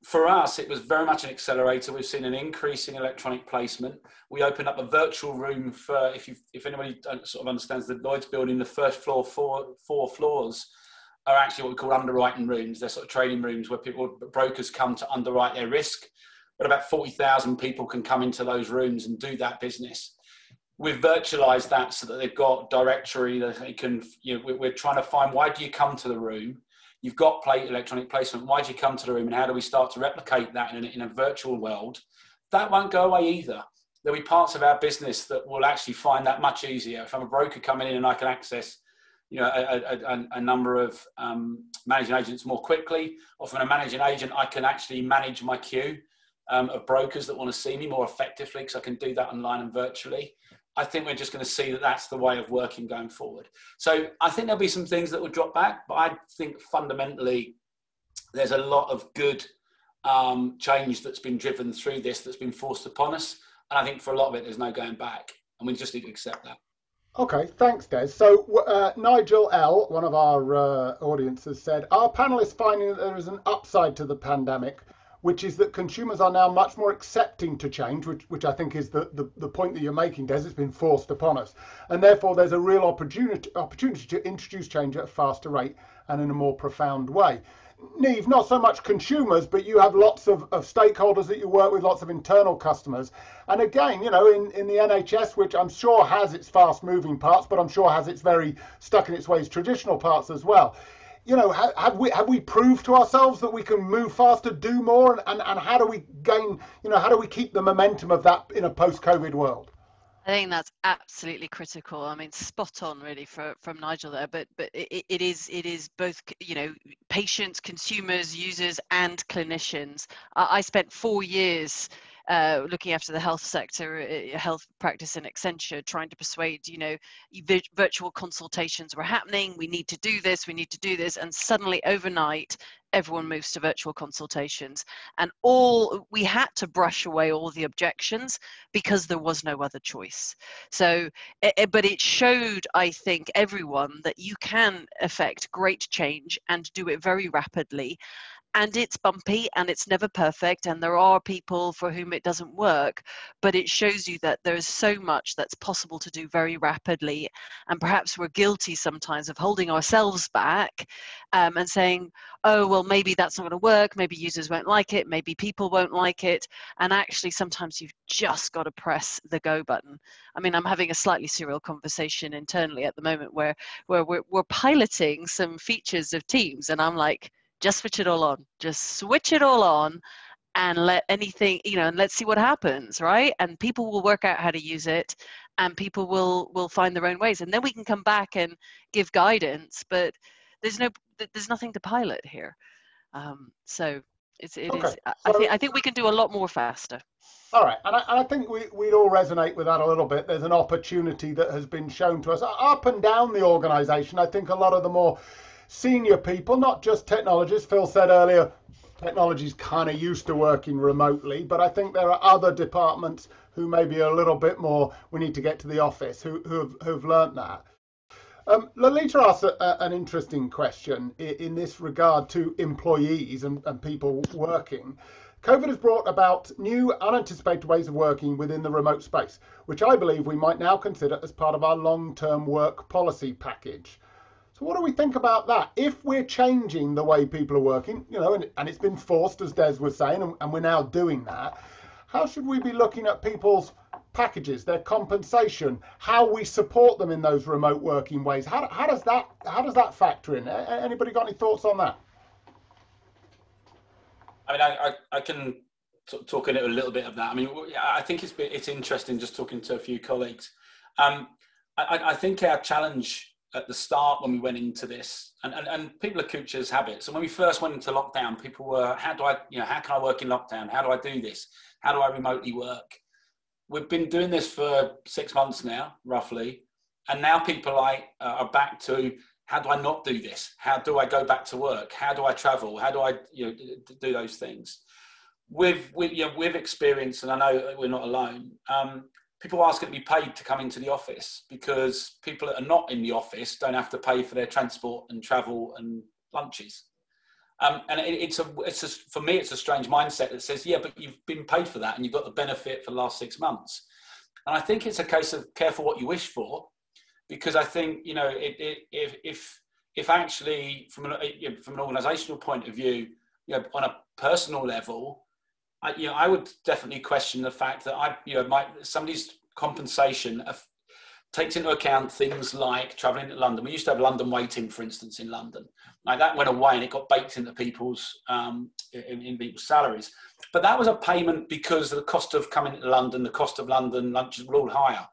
For us, it was very much an accelerator. We've seen an increase in electronic placement. We opened up a virtual room for if you if anybody sort of understands the Lloyd's building, the first floor four four floors are actually what we call underwriting rooms. They're sort of trading rooms where people brokers come to underwrite their risk. But about forty thousand people can come into those rooms and do that business. We've virtualized that so that they've got directory that they can you know we're trying to find why do you come to the room? You've got plate electronic placement. Why do you come to the room and how do we start to replicate that in a, in a virtual world? That won't go away either. There'll be parts of our business that will actually find that much easier. If i'm a broker coming in and i can access you know a, a, a number of um, managing agents more quickly from a managing agent i can actually manage my queue um, of brokers that want to see me more effectively because i can do that online and virtually I think we're just going to see that that's the way of working going forward. So I think there'll be some things that will drop back, but I think fundamentally there's a lot of good um, change that's been driven through this that's been forced upon us. And I think for a lot of it, there's no going back. And we just need to accept that. Okay, thanks, Des. So uh, Nigel L, one of our uh, audiences, said, "Are panelists finding that there is an upside to the pandemic which is that consumers are now much more accepting to change, which, which I think is the, the, the point that you're making, Des. It's been forced upon us. And therefore, there's a real opportunity, opportunity to introduce change at a faster rate and in a more profound way. Neve, not so much consumers, but you have lots of, of stakeholders that you work with, lots of internal customers. And again, you know, in, in the NHS, which I'm sure has its fast moving parts, but I'm sure has its very stuck in its ways traditional parts as well you know, have, have, we have we proved to ourselves that we can move faster, do more, and, and, and how do we gain, you know, how do we keep the momentum of that in a post-COVID world? I think that's absolutely critical. I mean, spot on, really, for, from Nigel there. But but it, it is it is both you know patients, consumers, users, and clinicians. I, I spent four years uh, looking after the health sector, uh, health practice in Accenture, trying to persuade, you know, virtual consultations were happening. We need to do this. We need to do this. And suddenly, overnight, everyone moves to virtual consultations. And all we had to brush away all the objections because there was no other choice. So eh, eh, but it showed i think everyone that you can affect great change and do it very rapidly and it's bumpy and it's never perfect and there are people for whom it doesn't work but it shows you that there's so much that's possible to do very rapidly. And perhaps we're guilty sometimes of holding ourselves back um, and saying oh well maybe that's not going to work. Maybe users won't like it. Maybe people won't like it. And actually sometimes you've just got to press the go button. I mean i'm having a slightly surreal conversation internally at the moment where where we're, we're piloting some features of teams and i'm like just switch it all on just switch it all on and let anything you know and let's see what happens right and people will work out how to use it and people will will find their own ways and then we can come back and give guidance but there's no there's nothing to pilot here um, so it's it okay. is, I, think i think we can do a lot more faster all right, and I, and I, think we, we'd all resonate with that a little bit. There's an opportunity that has been shown to us up and down the organisation. I think a lot of the more senior people, not just technologists. Phil said earlier, technology's kind of used to working remotely, but I think there are other departments who may be a little bit more, we need to get to the office, who, who have, who've learnt that. Um, Lolita asked a, a, an interesting question in, in, this regard to employees and, and people working. COVID has brought about new unanticipated ways of working within the remote space, which I believe we might now consider as part of our long-term work policy package. What do we think about that? If we're changing the way people are working, you know, and, and it's been forced, as Des was saying, and, and we're now doing that, how should we be looking at people's packages, their compensation, how we support them in those remote working ways? How, how does that how does that factor in? Anybody got any thoughts on that? I mean, I, I, I can talk a little bit of that. I mean, I think it's it's interesting just talking to a few colleagues. Um, I, I think our challenge at the start when we went into this, and, and, and people are creatures habits. So when we first went into lockdown, people were, how do I, you know, how can I work in lockdown? How do I do this? How do I remotely work? We've been doing this for six months now, roughly, and now people like uh, are back to how do I not do this? How do I go back to work? How do I travel? How do I, you know, do those things? With with you know, with experience, and I know we're not alone. Um, people are asking to be paid to come into the office because people that are not in the office don't have to pay for their transport and travel and lunches. Um, and it, it's a, it's a, for me, it's a strange mindset that says, yeah, but you've been paid for that and you've got the benefit for the last six months. And I think it's a case of careful what you wish for, because I think you know it, it, if if if actually from an from an organisational point of view, you know, on a personal level, I, you know, I would definitely question the fact that I, you know, my somebody's compensation of, takes into account things like traveling to London. We used to have London weighting, for instance, in London. Like that went away and it got baked into people's um, in, in, people's salaries. But that was a payment because of the cost of coming to London, the cost of London lunches were all higher.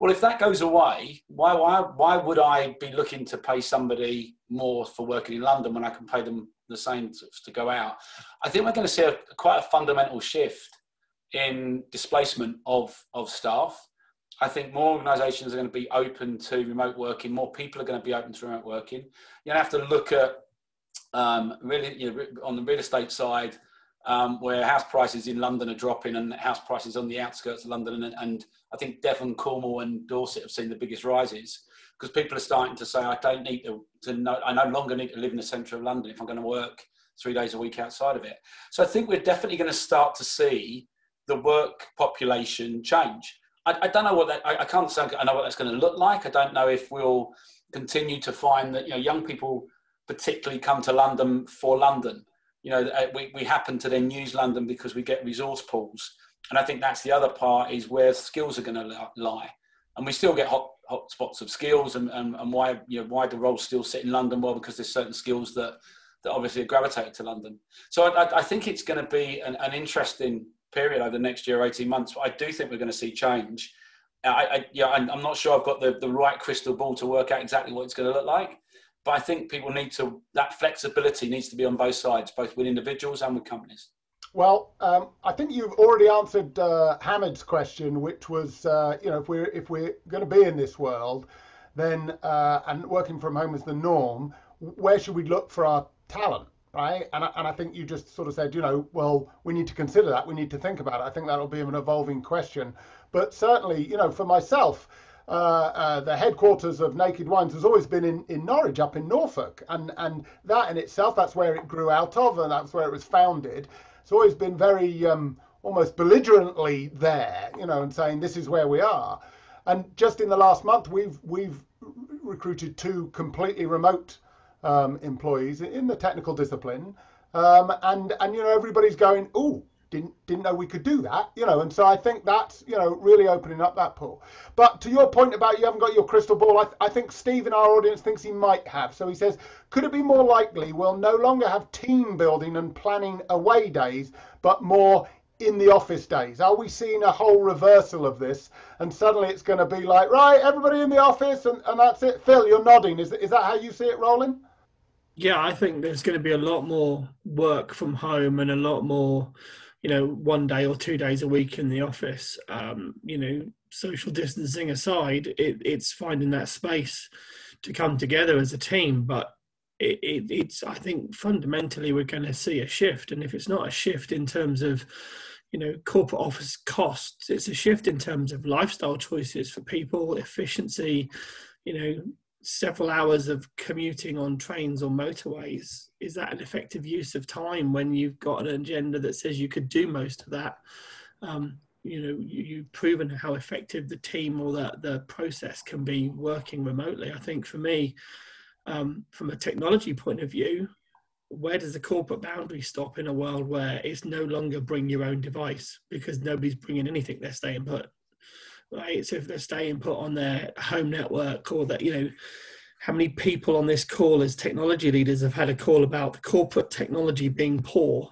Well, if that goes away, why why why would I be looking to pay somebody more for working in London when I can pay them the same to, go out. I think we're going to see a, quite a fundamental shift in displacement of, of staff. I think more organisations are going to be open to remote working. More people are going to be open to remote working. You're going to have to look at um, really you know, on the real estate side, um, where house prices in London are dropping and house prices on the outskirts of London, and, and I think Devon, Cornwall, and Dorset have seen the biggest rises because people are starting to say, I don't need to, to know, I no longer need to live in the centre of London if I'm going to work three days a week outside of it. So I think we're definitely going to start to see the work population change. I, I don't know what that, I, I, can't say I know what that's going to look like. I don't know if we'll continue to find that, you know, young people particularly come to London for London. You know, we, we happen to then use London because we get resource pools. And I think that's the other part is where skills are going to lie. And we still get hot hotspots of skills and, and, and why you know why the roles still sit in London? Well, because there's certain skills that that obviously gravitate to London. So I, I think it's going to be an, an, interesting period over the next year, 18 months. I do think we're going to see change. I, I yeah, I'm not sure I've got the, the right crystal ball to work out exactly what it's going to look like. But I think people need to, that flexibility needs to be on both sides, both with individuals and with companies. Well, um, I think you've already answered uh, Hamid's question, which was, uh, you know, if we're if we're going to be in this world, then uh, and working from home is the norm, where should we look for our talent, right? And I, and I think you just sort of said, you know, well, we need to consider that, we need to think about it. I think that'll be an evolving question, but certainly, you know, for myself, uh, uh, the headquarters of Naked Wines has always been in, in Norwich, up in Norfolk, and and that in itself, that's where it grew out of, and that's where it was founded. It's always been very um, almost belligerently there, you know, and saying this is where we are. And just in the last month, we've we've recruited two completely remote um, employees in the technical discipline, um, and and you know everybody's going, oh, didn't didn't know we could do that, you know. And so I think that's you know really opening up that pool. But to your point about you haven't got your crystal ball, I, th- I think Steve in our audience thinks he might have. So he says, could it be more likely we'll no longer have team building and planning away days, but more in the office days? Are we seeing a whole reversal of this? And suddenly it's going to be like, right, everybody in the office, and, and that's it. Phil, you're nodding. Is, is that how you see it rolling? Yeah, I think there's going to be a lot more work from home and a lot more, you know, one day or two days a week in the office. Um, you know, social distancing aside, it, it's finding that space to come together as a team. But it, it, it's, I think, fundamentally we're going to see a shift. And if it's not a shift in terms of, you know, corporate office costs, it's a shift in terms of lifestyle choices for people, efficiency, you know, several hours of commuting on trains or motorways is that an effective use of time when you've got an agenda that says you could do most of that? Um, you know you, have proven how effective the team or the, the process can be working remotely. I think for me um, from a technology point of view where does the corporate boundary stop in a world where it's no longer bring your own device because nobody's bringing anything they're staying put right? So if they're staying put on their home network or that, you know, how many people on this call as technology leaders have had a call about the corporate technology being poor?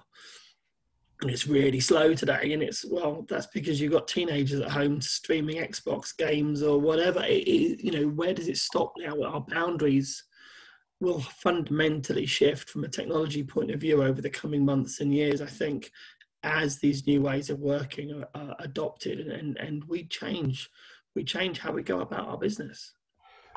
And it's really slow today and it's well that's because you've got teenagers at home streaming xbox games or whatever. It, it, you know where does it stop now? Our boundaries will fundamentally shift from a technology point of view over the coming months and years i think as these new ways of working are, are adopted and, and we change we change how we go about our business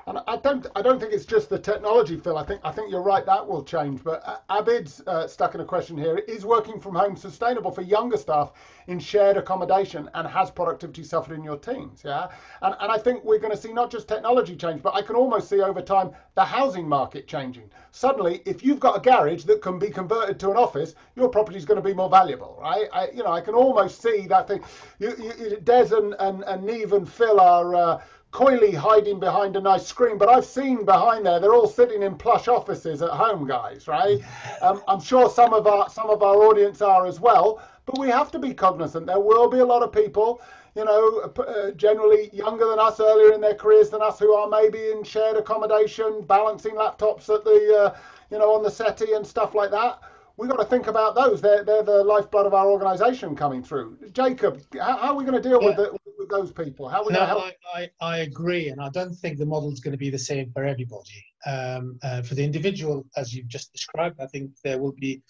and I don't, I don't think it's just the technology, Phil. I think, I think you're right. That will change. But uh, Abid's uh, stuck in a question here: Is working from home sustainable for younger staff in shared accommodation, and has productivity suffered in your teams? Yeah, and and I think we're going to see not just technology change, but I can almost see over time the housing market changing. Suddenly, if you've got a garage that can be converted to an office, your property is going to be more valuable, right? I, you know, I can almost see that thing. You, you, Des and, and, and Neve and Phil are. Uh, coyly hiding behind a nice screen, but I've seen behind there they're all sitting in plush offices at home, guys. Right? Um, I'm sure some of our some of our audience are as well, but we have to be cognizant. There will be a lot of people, you know, uh, generally younger than us, earlier in their careers than us, who are maybe in shared accommodation, balancing laptops at the, uh, you know, on the settee and stuff like that we've got to think about those. They're, they're the lifeblood of our organisation coming through. Jacob, how, how are we going to deal yeah. with, the, with those people? How we no? I, I, I, agree, and I don't think the model is going to be the same for everybody. Um, uh, for the individual, as you've just described, I think there will be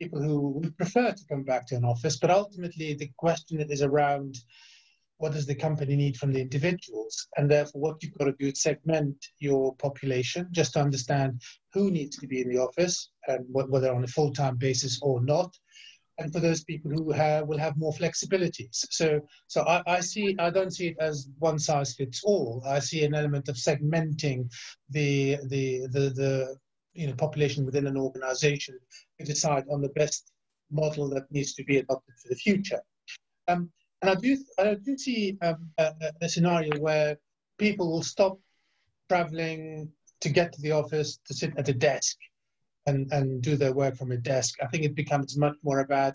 people who would prefer to come back to an office, but ultimately the question is around what does the company need from the individuals? And therefore, what you've got to do is segment your population just to understand who needs to be in the office and whether on a full time basis or not. And for those people who have, will have more flexibilities. So, so I, I see, I don't see it as one size fits all. I see an element of segmenting the, the, the, the you know, population within an organization to decide on the best model that needs to be adopted for the future. Um, and I do, I do see um, a, a, scenario where people will stop traveling to get to the office to sit at a desk and, and do their work from a desk. I think it becomes much more about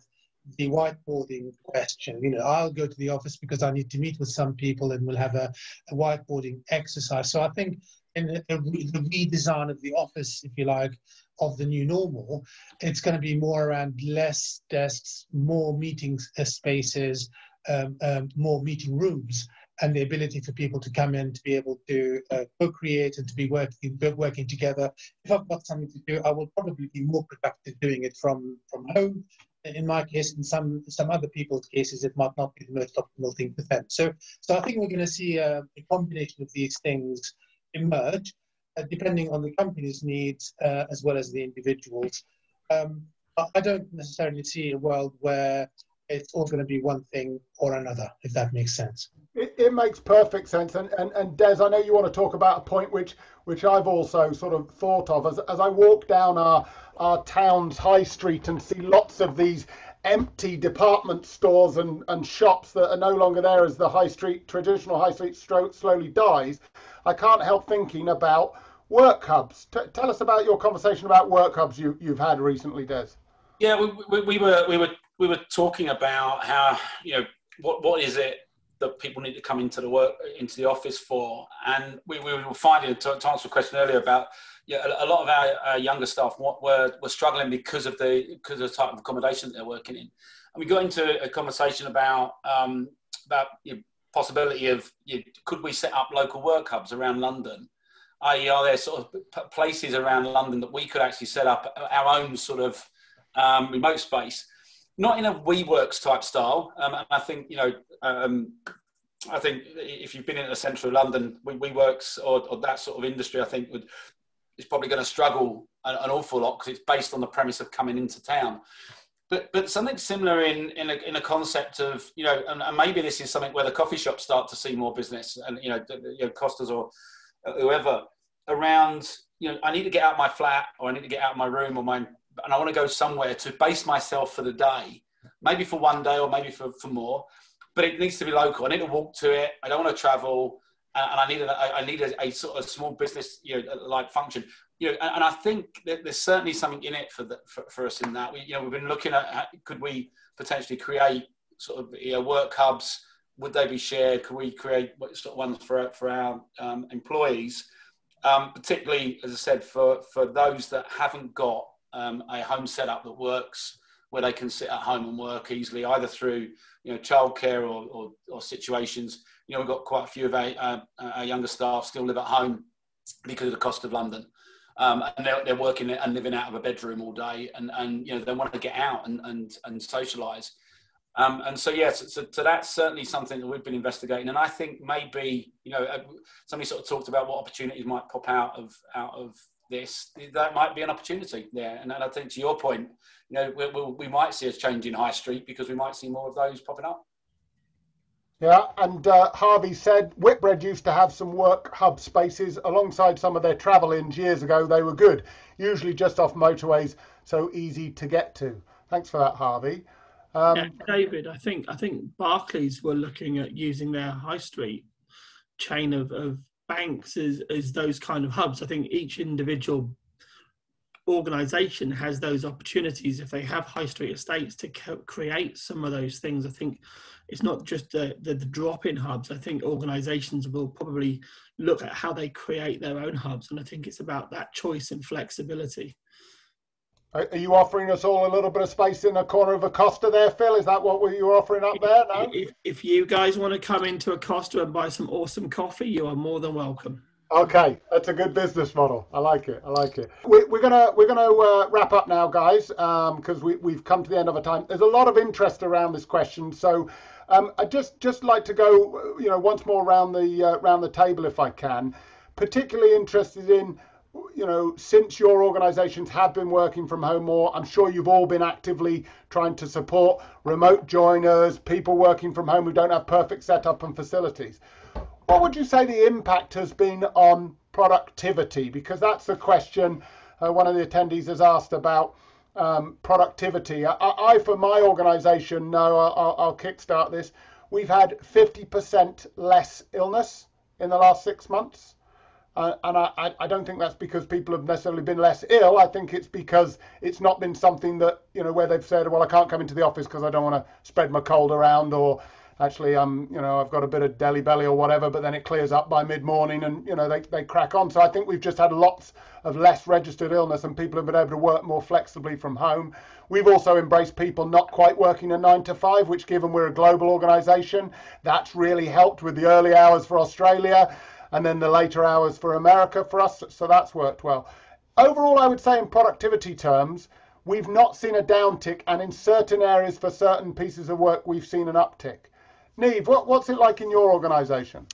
the whiteboarding question. You know, I'll go to the office because I need to meet with some people and we'll have a, a whiteboarding exercise. So I think in the, the redesign of the office, if you like, of the new normal, it's going to be more around less desks, more meeting spaces, um, um, more meeting rooms and the ability for people to come in to be able to uh, co-create and to be working working together. If I've got something to do, I will probably be more productive doing it from from home. In my case, in some some other people's cases, it might not be the most optimal thing for them. So, so I think we're going to see a, a combination of these things emerge, uh, depending on the company's needs uh, as well as the individuals. Um, I don't necessarily see a world where it's all going to be one thing or another, if that makes sense. It, it, makes perfect sense. And, and, and Des, I know you want to talk about a point which, which I've also sort of thought of as, as I walk down our, our town's high street and see lots of these empty department stores and, and shops that are no longer there as the high street, traditional high street stroke slowly dies. I can't help thinking about work hubs. T- tell us about your conversation about work hubs you, you've had recently, Des. Yeah, we, we, we were we were we were talking about how you know what what is it that people need to come into the work into the office for. And we, we were finding to, to answer a question earlier about yeah, a, a lot of our, younger staff were, were struggling because of the because of the type of accommodation that they're working in. And we got into a conversation about um, about you know, possibility of you know, could we set up local work hubs around London? I.e., are there sort of places around London that we could actually set up our own sort of um, remote space? Not in a WeWorks type style. Um, and I think you know, um, I think if you've been in the centre of London, WeWorks or, or, that sort of industry, I think would is probably going to struggle an, an awful lot because it's based on the premise of coming into town. But but something similar in in a, in a concept of you know, and, and maybe this is something where the coffee shops start to see more business, and you know, you know, Costas or whoever around. You know, I need to get out my flat, or I need to get out my room, or my and I want to go somewhere to base myself for the day, maybe for one day or maybe for, for more, but it needs to be local. I need to walk to it. I don't want to travel. And I need a, I need a, a sort of small business, you know, like function, you know, and, I think there's certainly something in it for, the, for, for us in that. We, you know, we've been looking at how, could we potentially create sort of you know, work hubs? Would they be shared? Could we create sort of ones for for our um, employees? Um, particularly, as I said, for for those that haven't got um, a home setup that works where they can sit at home and work easily, either through you know childcare or, or, or situations. You know, we've got quite a few of our, uh, our, younger staff still live at home because of the cost of London. Um, and they're, they're working and living out of a bedroom all day, and, and you know they want to get out and and, and socialise. Um, and so yes, so, so, that's certainly something that we've been investigating, and I think maybe you know uh, somebody sort of talked about what opportunities might pop out of out of this, that might be an opportunity there. And, and I think to your point, you know, we, we, we, might see a change in high street because we might see more of those popping up. Yeah, and uh, Harvey said Whitbread used to have some work hub spaces alongside some of their travel inns years ago. They were good, usually just off motorways, so easy to get to. Thanks for that, Harvey. Um, yeah, David, I think I think Barclays were looking at using their high street chain of, of banks as, as those kind of hubs. I think each individual organization has those opportunities if they have high street estates to co- create some of those things. I think it's not just the, the, the drop in hubs. I think organizations will probably look at how they create their own hubs. And I think it's about that choice and flexibility. Are you offering us all a little bit of space in the corner of a Costa there, Phil? Is that what you're offering up there now? If, if you guys want to come into a Costa and buy some awesome coffee, you are more than welcome. Okay, that's a good business model. I like it. I like it. We, are gonna we're gonna uh, wrap up now, guys, because um, we we've come to the end of our time. There's a lot of interest around this question, so um, I just just like to go, you know, once more around the uh, around the table if I can. Particularly interested in you know, since your organizations have been working from home more, I'm sure you've all been actively trying to support remote joiners, people working from home who don't have perfect setup and facilities. What would you say the impact has been on productivity? Because that's the question uh, one of the attendees has asked about um, productivity. I, I, for my organization, know I'll, I'll kickstart this. We've had 50% less illness in the last six months. Uh, and I, I don't think that's because people have necessarily been less ill. I think it's because it's not been something that, you know, where they've said, well, I can't come into the office because I don't want to spread my cold around or actually, um, you know, I've got a bit of Delhi belly or whatever, but then it clears up by mid morning and, you know, they, they crack on. So I think we've just had lots of less registered illness and people have been able to work more flexibly from home. We've also embraced people not quite working a nine to five, which given we're a global organization, that's really helped with the early hours for Australia and then the later hours for America for us. So that's worked well. Overall, I would say in productivity terms, we've not seen a downtick, and in certain areas for certain pieces of work, we've seen an uptick. Neve, what, what's it like in your organisation?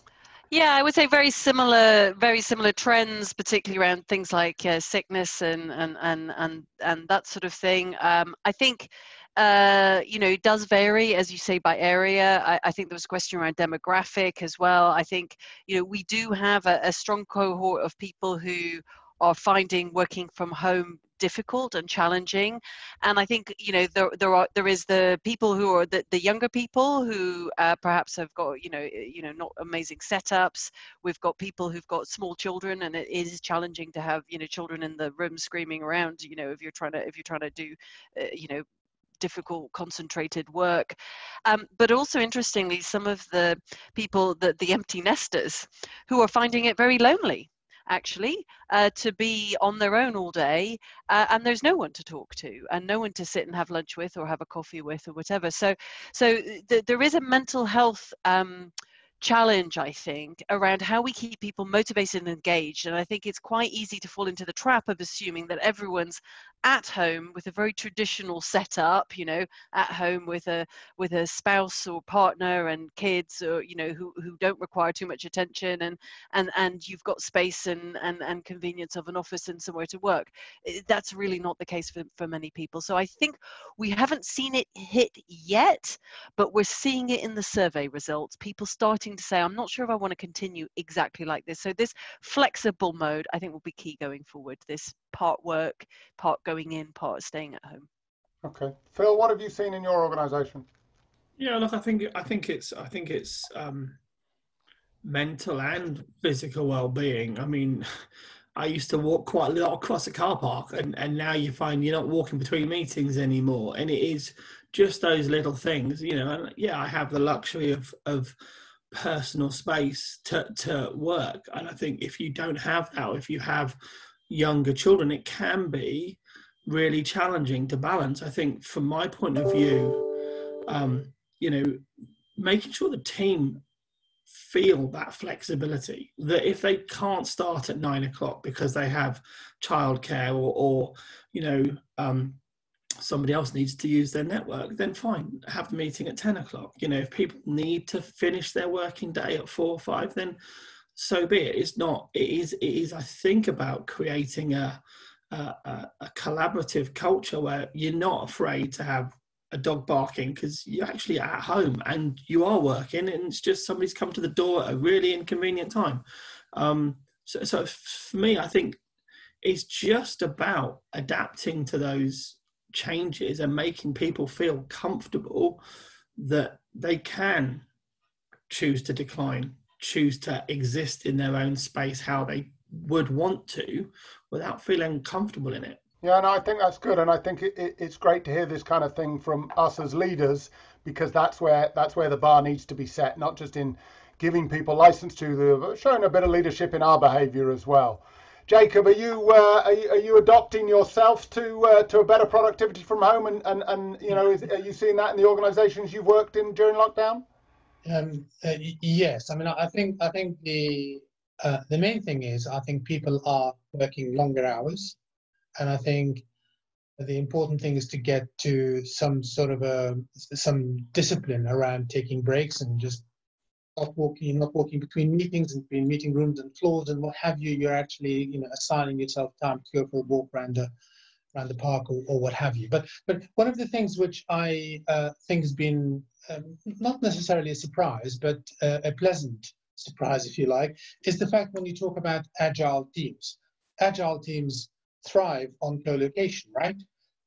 Yeah, I would say very similar, very similar trends, particularly around things like uh, sickness and and and and and that sort of thing. Um, I think uh, you know, does vary, as you say, by area. I, I, think there was a question around demographic as well. I think, you know, we do have a, a strong cohort of people who are finding working from home difficult and challenging and i think you know there, there are there is the people who are the, the younger people who uh, perhaps have got you know eh, you know not amazing setups we've got people who've got small children and it is challenging to have you know children in the room screaming around you know if you're trying to if you're trying to do uh, you know difficult concentrated work. Um, but also interestingly some of the people the, the empty nesters who are finding it very lonely actually uh, to be on their own all day uh, and there's no one to talk to and no one to sit and have lunch with or have a coffee with or whatever. So so th- there is a mental health um, challenge, I think, around how we keep people motivated and engaged. And I think it's quite easy to fall into the trap of assuming that everyone's at home with a very traditional setup, you know, at home with a with a spouse or partner and kids or, you know, who, who don't require too much attention and and and you've got space and, and, and convenience of an office and somewhere to work. That's really not the case for, for many people. So I think we haven't seen it hit yet, but we're seeing it in the survey results. People starting to say, I'm not sure if I want to continue exactly like this. So this flexible mode, I think, will be key going forward. This part work, part going in, part staying at home. Okay, Phil, what have you seen in your organisation? Yeah, look, I think I think it's I think it's um, mental and physical well-being. I mean. I used to walk quite a lot across a car park, and, and now you find you're not walking between meetings anymore. And it is just those little things, you know. And yeah, I have the luxury of of personal space to, to work. And I think if you don't have that, if you have younger children, it can be really challenging to balance. I think from my point of view, um, you know, making sure the team feel that flexibility that if they can't start at nine o'clock because they have childcare or, or you know um, somebody else needs to use their network, then fine, have the meeting at 10 o'clock. You know, if people need to finish their working day at four or five, then so be it. It's not, it is, it is, I think about creating a, a, a collaborative culture where you're not afraid to have a dog barking because you're actually at home and you are working and it's just somebody's come to the door at a really inconvenient time. Um, so, so for me, I think it's just about adapting to those changes and making people feel comfortable that they can choose to decline, choose to exist in their own space how they would want to without feeling comfortable in it. Yeah, and I think that's good, and I think it, it, it's great to hear this kind of thing from us as leaders because that's where that's where the bar needs to be set, not just in giving people license to the showing a bit of leadership in our behaviour as well. Jacob, are you, uh, are you, are you adopting yourself to uh, to a better productivity from home, and and, and you know, is, are you seeing that in the organisations you've worked in during lockdown? Um, uh, yes, I mean, I think I think the uh, the main thing is I think people are working longer hours, and I think the important thing is to get to some sort of a some discipline around taking breaks and just walking, not walking between meetings and between meeting rooms and floors and what have you. You're actually, you know, assigning yourself time to go for a walk around the, around the park or, or what have you. But but one of the things which I uh, think has been um, not necessarily a surprise, but uh, a pleasant surprise, if you like, is the fact when you talk about agile teams. Agile teams thrive on co-location, right?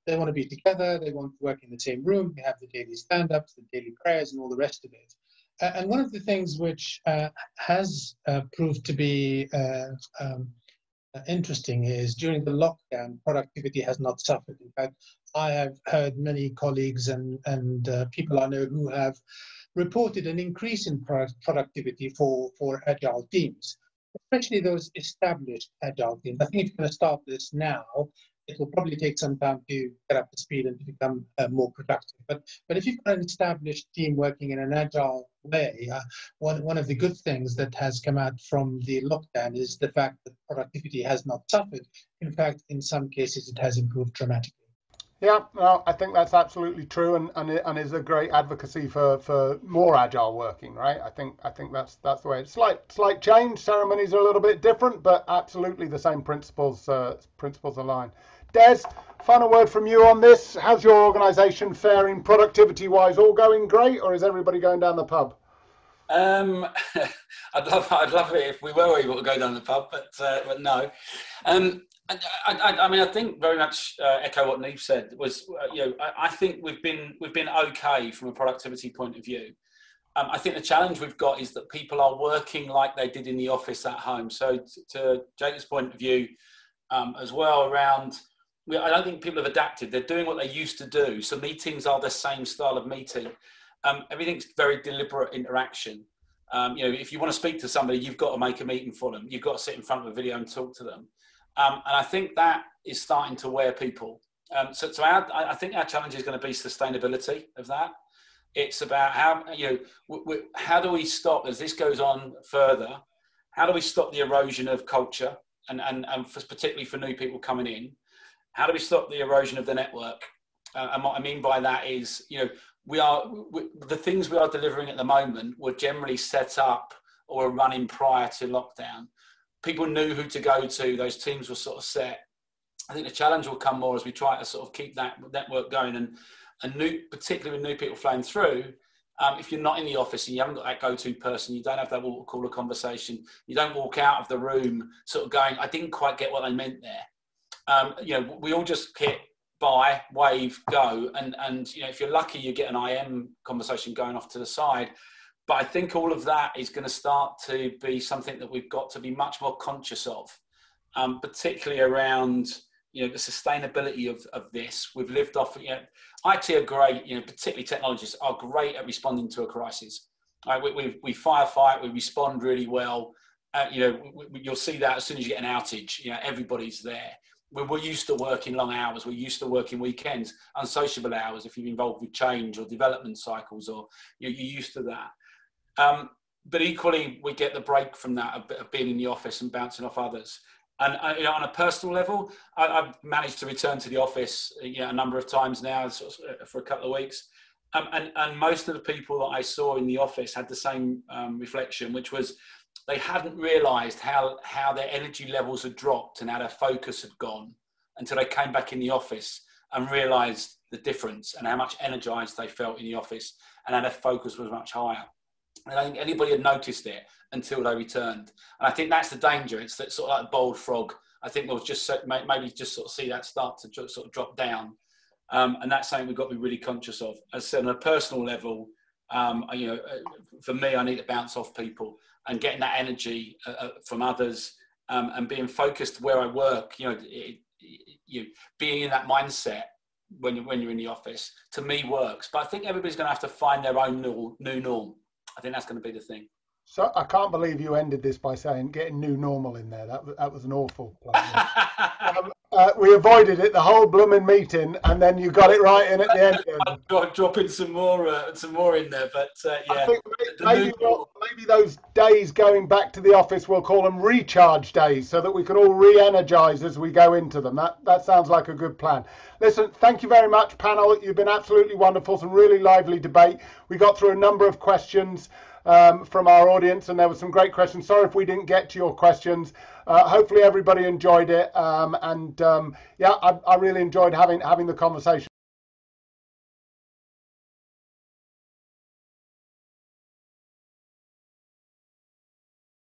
They want to be together. They want to work in the same room. They have the daily stand-ups, the daily prayers, and all the rest of it and one of the things which uh, has uh, proved to be uh, um, interesting is during the lockdown, productivity has not suffered. In fact, I have heard many colleagues and, and uh, people I know who have reported an increase in productivity for, for agile teams, especially those established agile teams. I think if you're going to start this now, it will probably take some time to get up to speed and to become uh, more productive. But but if you've got an established team working in an agile way, uh, one one of the good things that has come out from the lockdown is the fact that productivity has not suffered. In fact, in some cases, it has improved dramatically. Yeah, well, I think that's absolutely true, and and, and is a great advocacy for, for more agile working, right? I think I think that's that's the way. It's slight slight change. Ceremonies are a little bit different, but absolutely the same principles uh, principles align. Des, final word from you on this. How's your organisation faring productivity wise? All going great, or is everybody going down the pub? Um, I'd love, I'd love it if we were able to go down the pub, but uh, but no. Um, I, I, I, mean, I think very much uh, echo what Neve said. Was uh, you know, I, I, think we've been we've been okay from a productivity point of view. Um, I think the challenge we've got is that people are working like they did in the office at home. So, t- to Jacob's point of view, um, as well around, I don't think people have adapted. They're doing what they used to do. So meetings are the same style of meeting. Um, everything's very deliberate interaction. Um, you know, if you want to speak to somebody, you've got to make a meeting for them. You've got to sit in front of a video and talk to them. Um, and I think that is starting to wear people. Um, so, so our, I think our challenge is going to be sustainability of that. It's about how you know how do we stop as this goes on further? How do we stop the erosion of culture and and, and for, particularly for new people coming in? How do we stop the erosion of the network? Uh, and what I mean by that is, you know, we are we, the things we are delivering at the moment were generally set up or running prior to lockdown people knew who to go to. Those teams were sort of set. I think the challenge will come more as we try to sort of keep that network going and and new, particularly with new people flowing through. Um, if you're not in the office and you haven't got that go-to person, you don't have that water cooler conversation. You don't walk out of the room sort of going, "I didn't quite get what they meant there." Um, you know, we all just hit bye, wave, go, and and you know, if you're lucky, you get an IM conversation going off to the side. But I think all of that is going to start to be something that we've got to be much more conscious of, um, particularly around you know the sustainability of, of this. We've lived off. You know, IT are great. You know, particularly technologists are great at responding to a crisis. Right, we, we, we firefight. We respond really well. Uh, you know, we, you'll see that as soon as you get an outage. You know, everybody's there. We're, we're used to working long hours. We're used to working weekends, unsociable hours. If you're involved with change or development cycles, or you know, you're used to that. Um, but equally, we get the break from that of, of, being in the office and bouncing off others. And uh, you know, on a personal level, I, have managed to return to the office you know, a number of times now sort of, uh, for a couple of weeks. Um, and, and most of the people that I saw in the office had the same um, reflection, which was they hadn't realised how, how their energy levels had dropped and how their focus had gone until they came back in the office and realised the difference and how much energised they felt in the office and how their focus was much higher. And I think anybody had noticed it until they returned. And I think that's the danger. It's that sort of like bold frog. I think we'll just maybe just sort of see that start to sort of drop down. Um, and that's something we've got to be really conscious of. As on a personal level, um, you know, uh, for me, I need to bounce off people and getting that energy uh, uh, from others um, and being focused where I work. You know, it, it, you being in that mindset when you're, when you're in the office to me works. But I think everybody's going to have to find their own new, new norm. I think that's going to be the thing. So I can't believe you ended this by saying getting new normal in there. That that was an awful. um, uh, we avoided it the whole blooming meeting, and then you got it right in at the end. I'm dropping some more, uh, some more in there, but uh, yeah. Maybe, maybe those days going back to the office, we'll call them recharge days, so that we can all re-energize as we go into them. That that sounds like a good plan. Listen, thank you very much, panel. You've been absolutely wonderful. Some really lively debate. We got through a number of questions um, from our audience, and there were some great questions. Sorry if we didn't get to your questions. Uh, hopefully, everybody enjoyed it, um, and um, yeah, I, I really enjoyed having having the conversation.